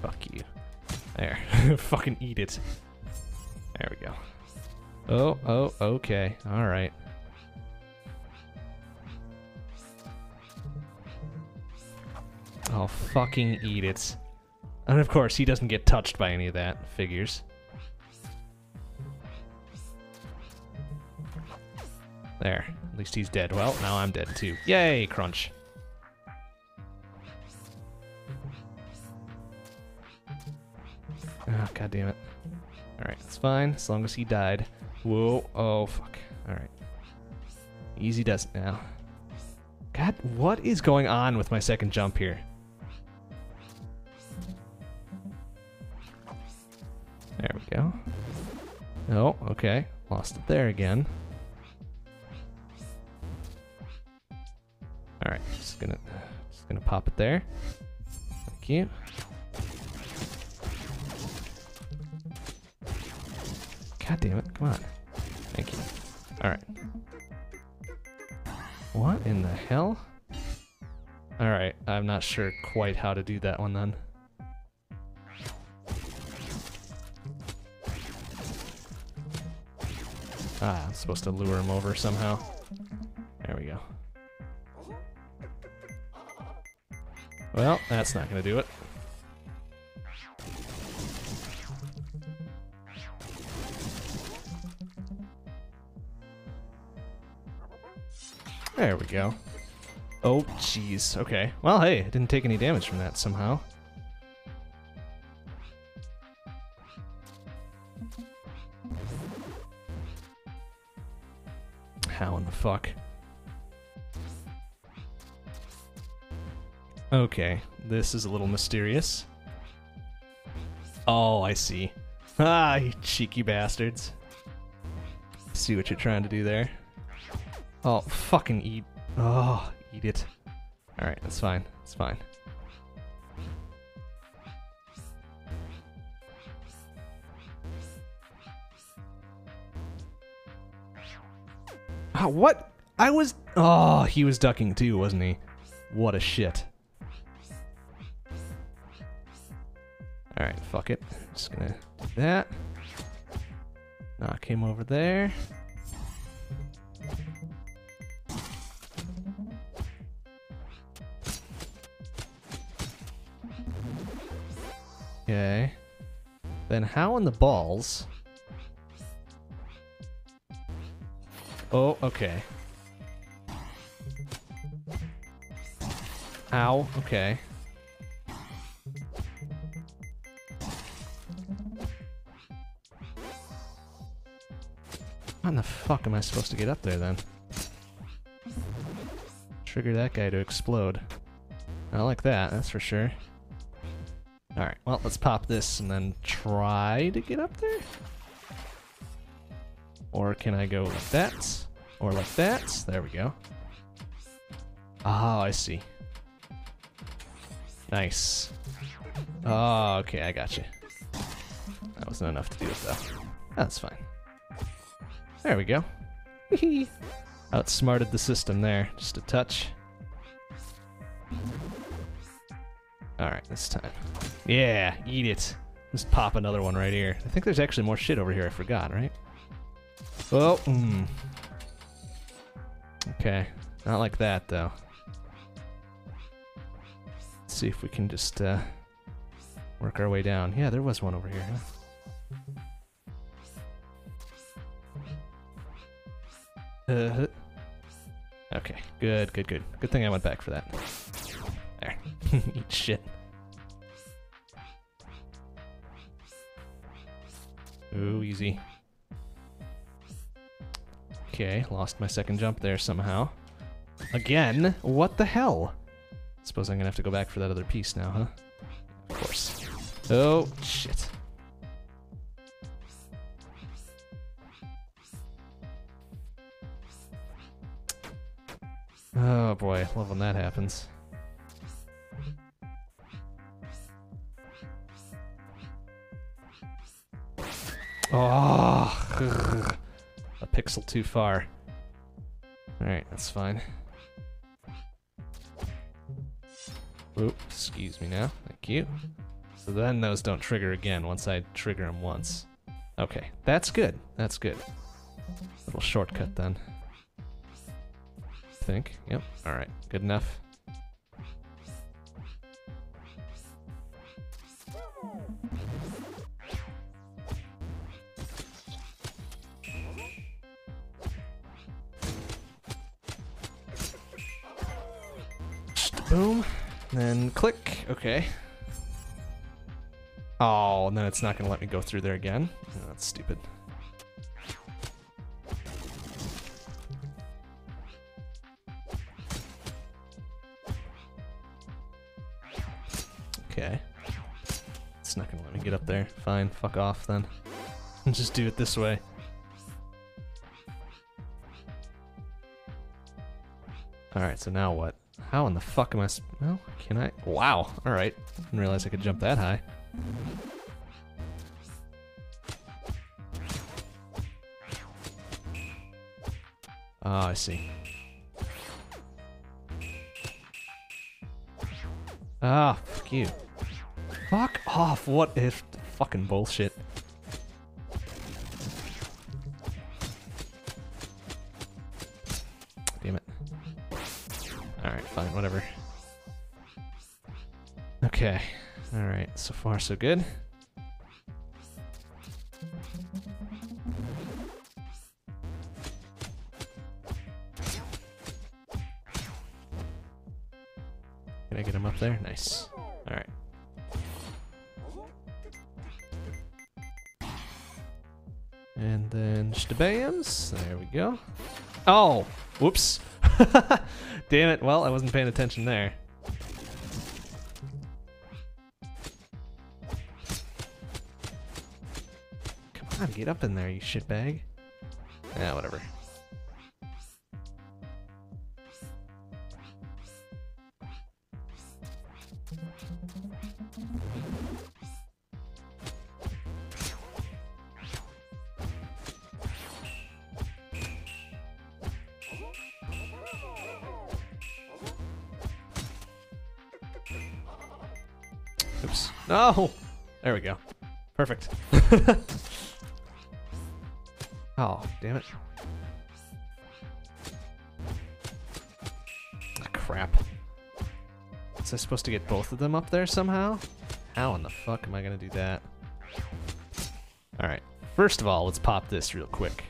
Fuck you. There. *laughs* Fucking eat it. There we go. Oh, oh, okay. Alright. I'll fucking eat it. And of course, he doesn't get touched by any of that, figures. There. Least he's dead. Well, now I'm dead too. Yay, crunch. Ah, oh, god damn it. Alright, it's fine, as long as he died. Whoa, oh, fuck. Alright. Easy does it now. God, what is going on with my second jump here? There we go. Oh, okay. Lost it there again. It there. Thank you. God damn it, come on. Thank you. Alright. What in the hell? Alright, I'm not sure quite how to do that one then. Ah, I'm supposed to lure him over somehow. There we go. Well, that's not gonna do it. There we go. Oh, jeez. Okay. Well, hey, didn't take any damage from that somehow. Okay, this is a little mysterious. Oh, I see. *laughs* Ah, you cheeky bastards. See what you're trying to do there. Oh, fucking eat. Oh, eat it. Alright, that's fine. It's fine. Ah, what? I was. Oh, he was ducking too, wasn't he? What a shit. Alright, fuck it. Just gonna do that. Ah, Knock him over there. Okay. Then how in the balls? Oh, okay. Ow, okay. How in the fuck am I supposed to get up there then? Trigger that guy to explode. I like that, that's for sure. Alright, well, let's pop this and then try to get up there. Or can I go like that? Or like that? There we go. Oh, I see. Nice. Oh, okay, I got you. That wasn't enough to do it, though. That's fine. There we go. *laughs* Outsmarted the system there, just a touch. Alright, this time. Yeah, eat it. Let's pop another one right here. I think there's actually more shit over here I forgot, right? Oh, mm. Okay. Not like that, though. Let's see if we can just uh, work our way down. Yeah, there was one over here, huh? Uh, okay, good, good, good. Good thing I went back for that. There. *laughs* Eat shit. Ooh, easy. Okay, lost my second jump there somehow. Again? What the hell? Suppose I'm gonna have to go back for that other piece now, huh? Of course. Oh, shit. Oh boy, love when that happens. Oh, a pixel too far. Alright, that's fine. Oop, excuse me now. Thank you. So then those don't trigger again once I trigger them once. Okay, that's good. That's good. Little shortcut then think. Yep. All right. Good enough. Boom. Then click. Okay. Oh, and then it's not going to let me go through there again. Oh, that's stupid. Okay. It's not to let me get up there. Fine, fuck off then. *laughs* Just do it this way. Alright, so now what? How in the fuck am I... Well, can I... Wow, alright. Didn't realize I could jump that high. Oh, I see. Ah, fuck you. Fuck off, what if... Fucking bullshit. Damn it. Alright, fine, whatever. Okay. Alright, so far so good. Can I get him up there? Nice. There we go. Oh! Whoops. *laughs* Damn it. Well, I wasn't paying attention there. Come on, get up in there, you shitbag. Yeah, whatever. No! There we go. Perfect. *laughs* oh, damn it. Ah, crap. Was I supposed to get both of them up there somehow? How in the fuck am I gonna do that? Alright. First of all, let's pop this real quick.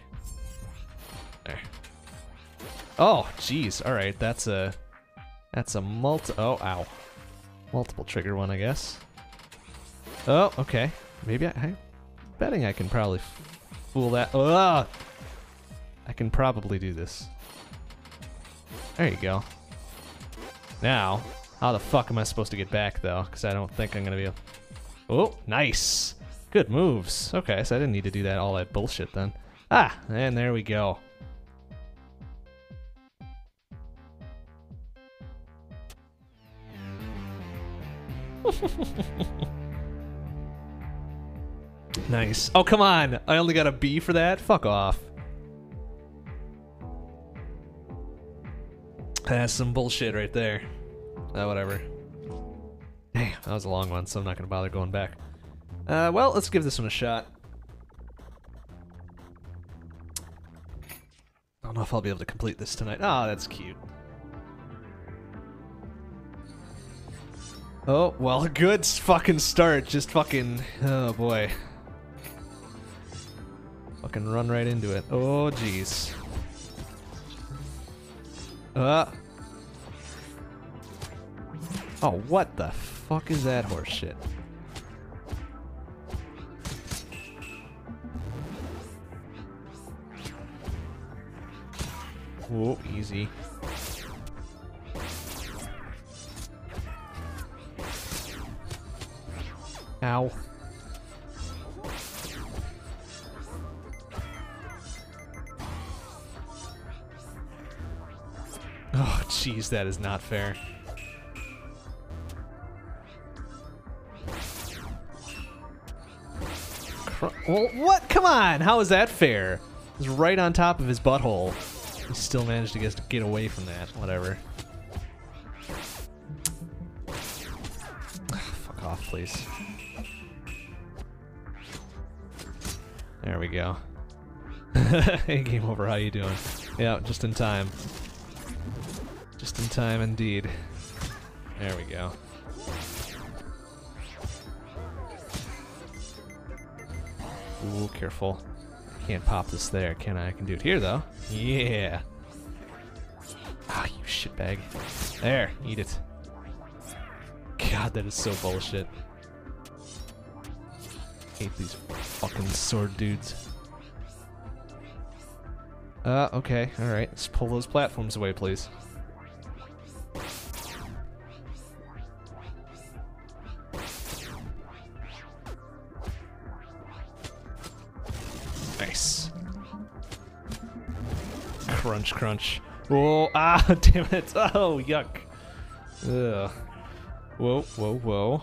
There. Oh, jeez. Alright, that's a... That's a multi... Oh, ow. Multiple trigger one, I guess. Oh, okay. Maybe I, I'm betting I can probably fool that. Ugh! I can probably do this. There you go. Now, how the fuck am I supposed to get back though? Because I don't think I'm gonna be able. Oh, nice. Good moves. Okay, so I didn't need to do that all that bullshit then. Ah, and there we go. *laughs* Nice. Oh, come on. I only got a B for that? Fuck off. That's some bullshit right there. Uh, whatever. Damn, that was a long one, so I'm not going to bother going back. Uh, well, let's give this one a shot. I don't know if I'll be able to complete this tonight. Oh, that's cute. Oh, well, *laughs* good fucking start. Just fucking. Oh, boy. Fucking run right into it. Oh, jeez. Uh. Oh, what the fuck is that horse shit? Whoa, easy. Ow. Jeez, that is not fair. Cr- Well, what? Come on! How is that fair? It's right on top of his butthole. He still managed to get get away from that. Whatever. Ah, fuck off, please. There we go. hey, *laughs* game over. How you doing? Yeah, just in time. Just in time, indeed. There we go. Ooh, careful. Can't pop this there, can I? I can do it here, though. Yeah. Ah, you shitbag. There, eat it. god, that is so bullshit. Hate these fucking sword dudes. Uh, okay, alright. Let's pull those platforms away, please. Crunch. Whoa, *laughs* ah, damn it. Oh, yuck. Ugh. Whoa, whoa, whoa.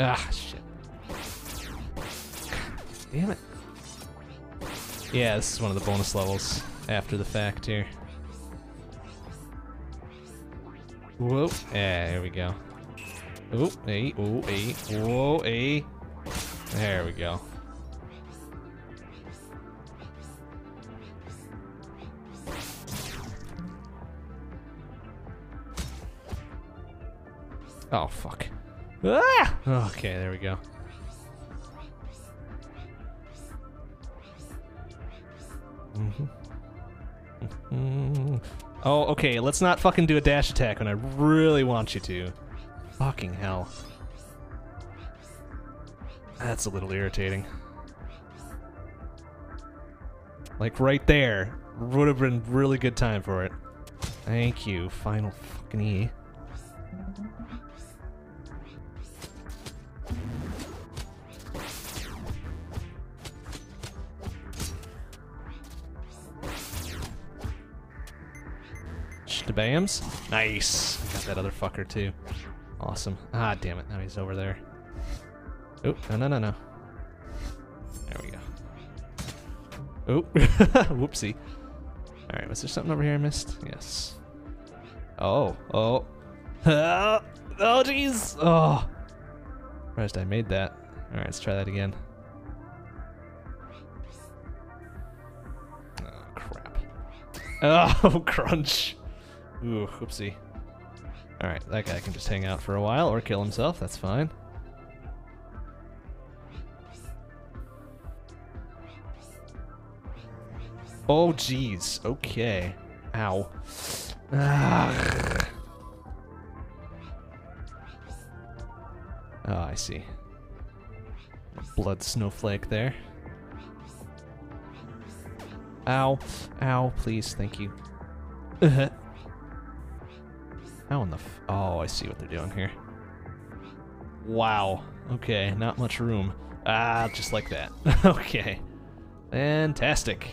Ah, shit. Damn it. Yeah, this is one of the bonus levels after the fact here. Whoa. Yeah, here we go. Oh, hey, oh, hey, whoa, hey. There we go. Oh, fuck. Ah! Okay, there we go. Mhm. Oh, okay, let's not fucking do a dash attack when I really want you to. Fucking hell. That's a little irritating. Like right there. Would have been really good time for it. Thank you, final fucking E. Shabams. Nice. Got that other fucker too. Awesome. Ah, damn it. Now he's over there. Oh, no, no, no, no. There we go. Oh, *laughs* whoopsie. All right, was there something over here I missed? Yes. Oh, oh. Ah, *laughs* oh, jeez. Oh. Surprised I made that. All right, let's try that again. Oh, crap. *laughs* Oh, crunch. Ooh, whoopsie. Alright, that guy can just hang out for a while or kill himself, that's fine. Oh, jeez. Okay. Ow. Ah. Oh, I see. Blood snowflake there. Ow. Ow, please, thank you. How in the Oh, I see what they're doing here. Wow. Okay, not much room. Ah, just like that. *laughs* okay. Fantastic.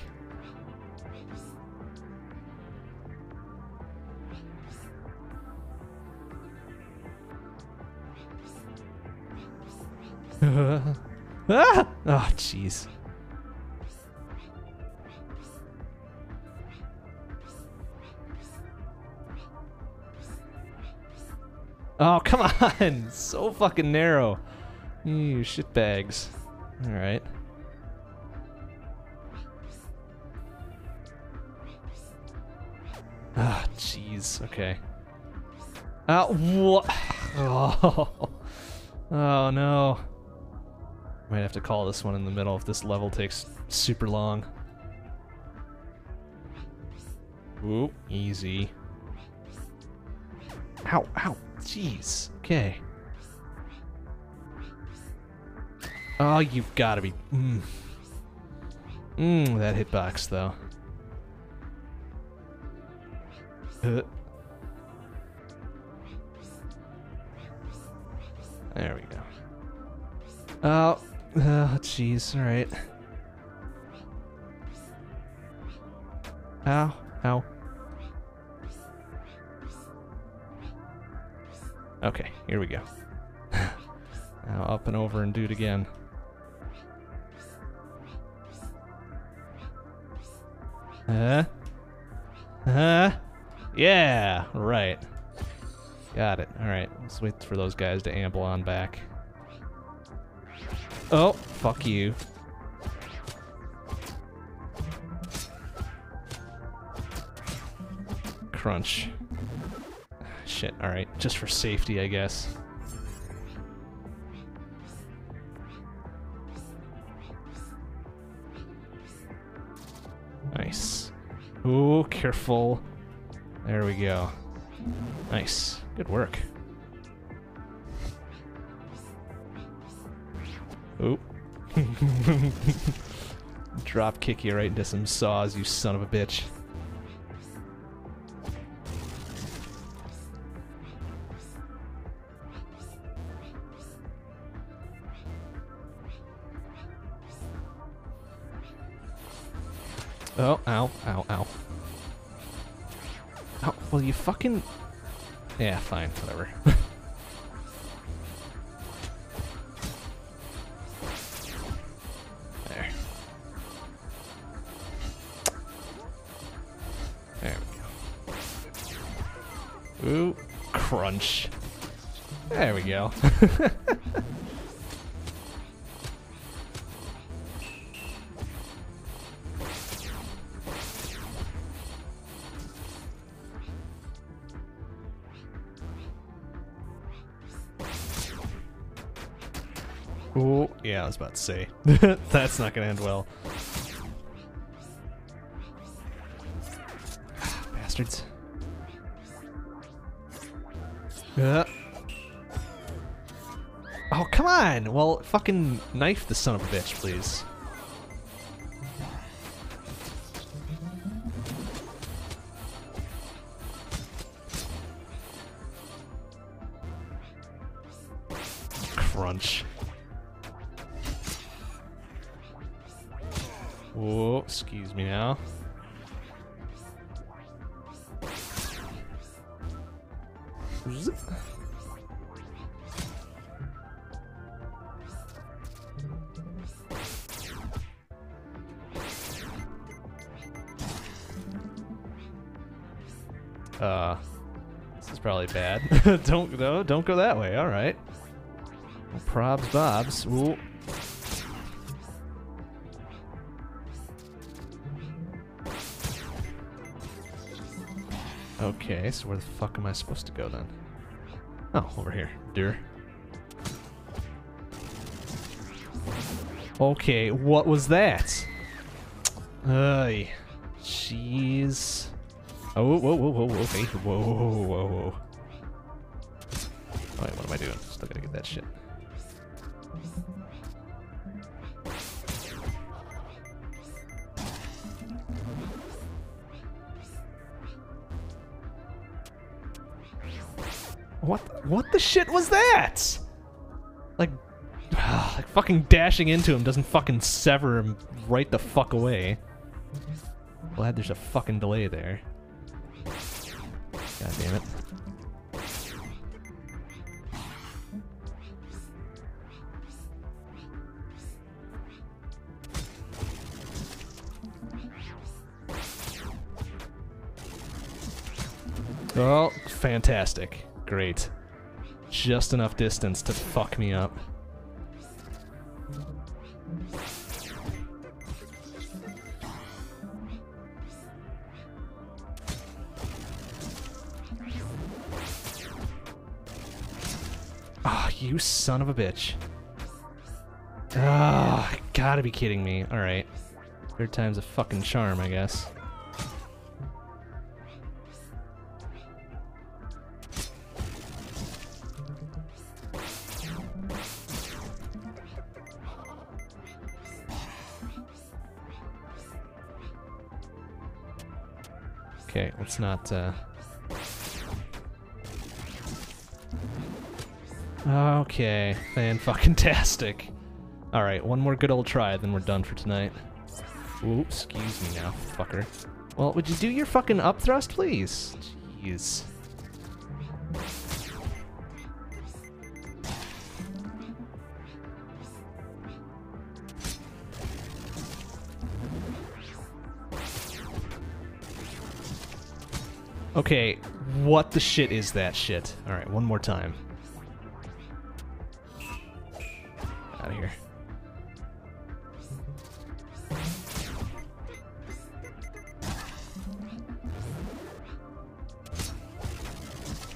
*laughs* ah! Oh, jeez. Oh, come on! *laughs* so fucking narrow. You shitbags. Alright. Ah, jeez. Okay. Uh, what? *laughs* Oh. oh, no. Might have to call this one in the middle if this level takes super long. Ooh, easy. Ow, ow. Jeez. Okay. Oh, you've got to be. Mmm. Mmm, that hitbox, though. Uh. There we go. Oh, oh, jeez. All right. Ow, ow. Okay, here we go. *laughs* now up and over and do it again. Huh? Huh? Yeah, right. Got it. Alright, let's wait for those guys to amble on back. Oh, fuck you. Crunch. Shit, alright. Just for safety, I guess. Nice. Ooh, careful. There we go. Nice. Good work. Oop. *laughs* Drop kick you right into some saws, you son of a bitch. Oh, ow, ow, ow. Oh, well, you fucking. Yeah, fine, whatever. *laughs* crunch. There we go. *laughs* Ooh, yeah, I was about to say. *laughs* That's not gonna end well. *sighs* Bastards. Uh. Oh, come on! Well, fucking knife the son of a bitch, please. Don't go that way. All right. Well, probs, bobs. Ooh. Okay, so where the fuck am I supposed to go then? Oh, over here. Deer. Okay, what was that? Ay, jeez. Oh, whoa, whoa, whoa, whoa. Whoa, whoa, whoa, whoa. Shit was that? Like, *sighs* like fucking dashing into him doesn't fucking sever him right the fuck away. Glad there's a fucking delay there. God damn it. Oh, fantastic. Great. Just enough distance to fuck me up. Ah, you son of a bitch. Ah, gotta be kidding me. Alright. Third time's a fucking charm, I guess. Let's not, uh... Okay, fan fucking tastic. Alright, one more good old try, then we're done for tonight. Ooh, excuse me now, fucker. Well, would you do your fucking up thrust, please? Jeez. Okay, what the shit is that shit? Alright, one more time. Out of here.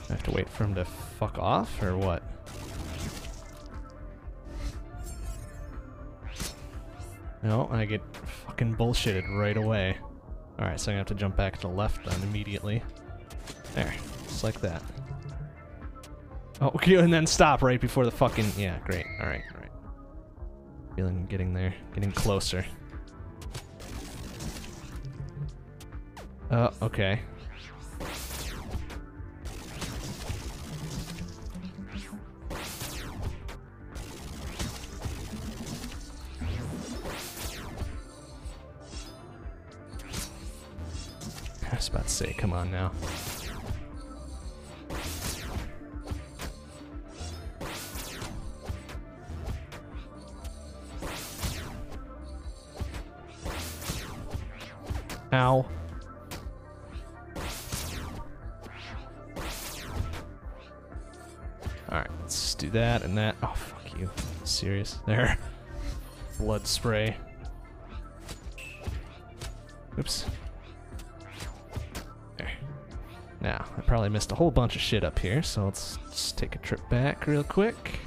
I have to wait for him to fuck off, or what? No, I get fucking bullshitted right away. Alright, so I'm gonna have to jump back to the left then immediately. Just like that. Oh, *laughs* okay, and then stop right before the fucking. Yeah, great. Alright, alright. Feeling getting there, getting closer. Uh, okay. I was about to say, come on now. Alright, let's do that and that. Oh, fuck you. Serious? There. Blood spray. Oops. There. Now, I probably missed a whole bunch of shit up here, so let's just take a trip back real quick.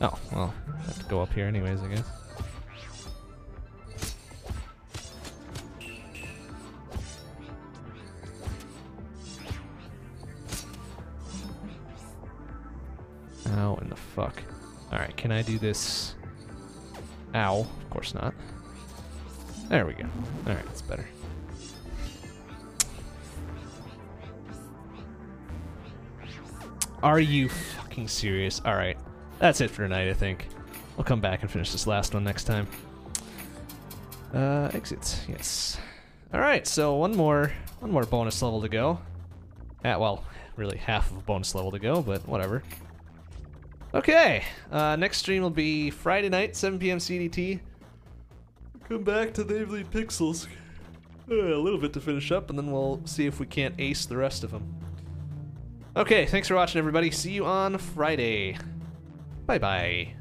Oh, well, I have to go up here anyways, I guess. Can I do this? Ow. Of course not. There we go. Alright, that's better. Are you fucking serious? Alright. That's it for tonight, I think. I'll come back and finish this last one next time. Uh, exit. Yes. Alright, so one more one more bonus level to go. Ah, well, really half of a bonus level to go, but whatever. Okay, uh, next stream will be Friday night, 7 p.m. CDT. Come back to They Bleed Pixels. Uh, a little bit to finish up, and then we'll see if we can't ace the rest of them. Okay, thanks for watching, everybody. See you on Friday. Bye bye.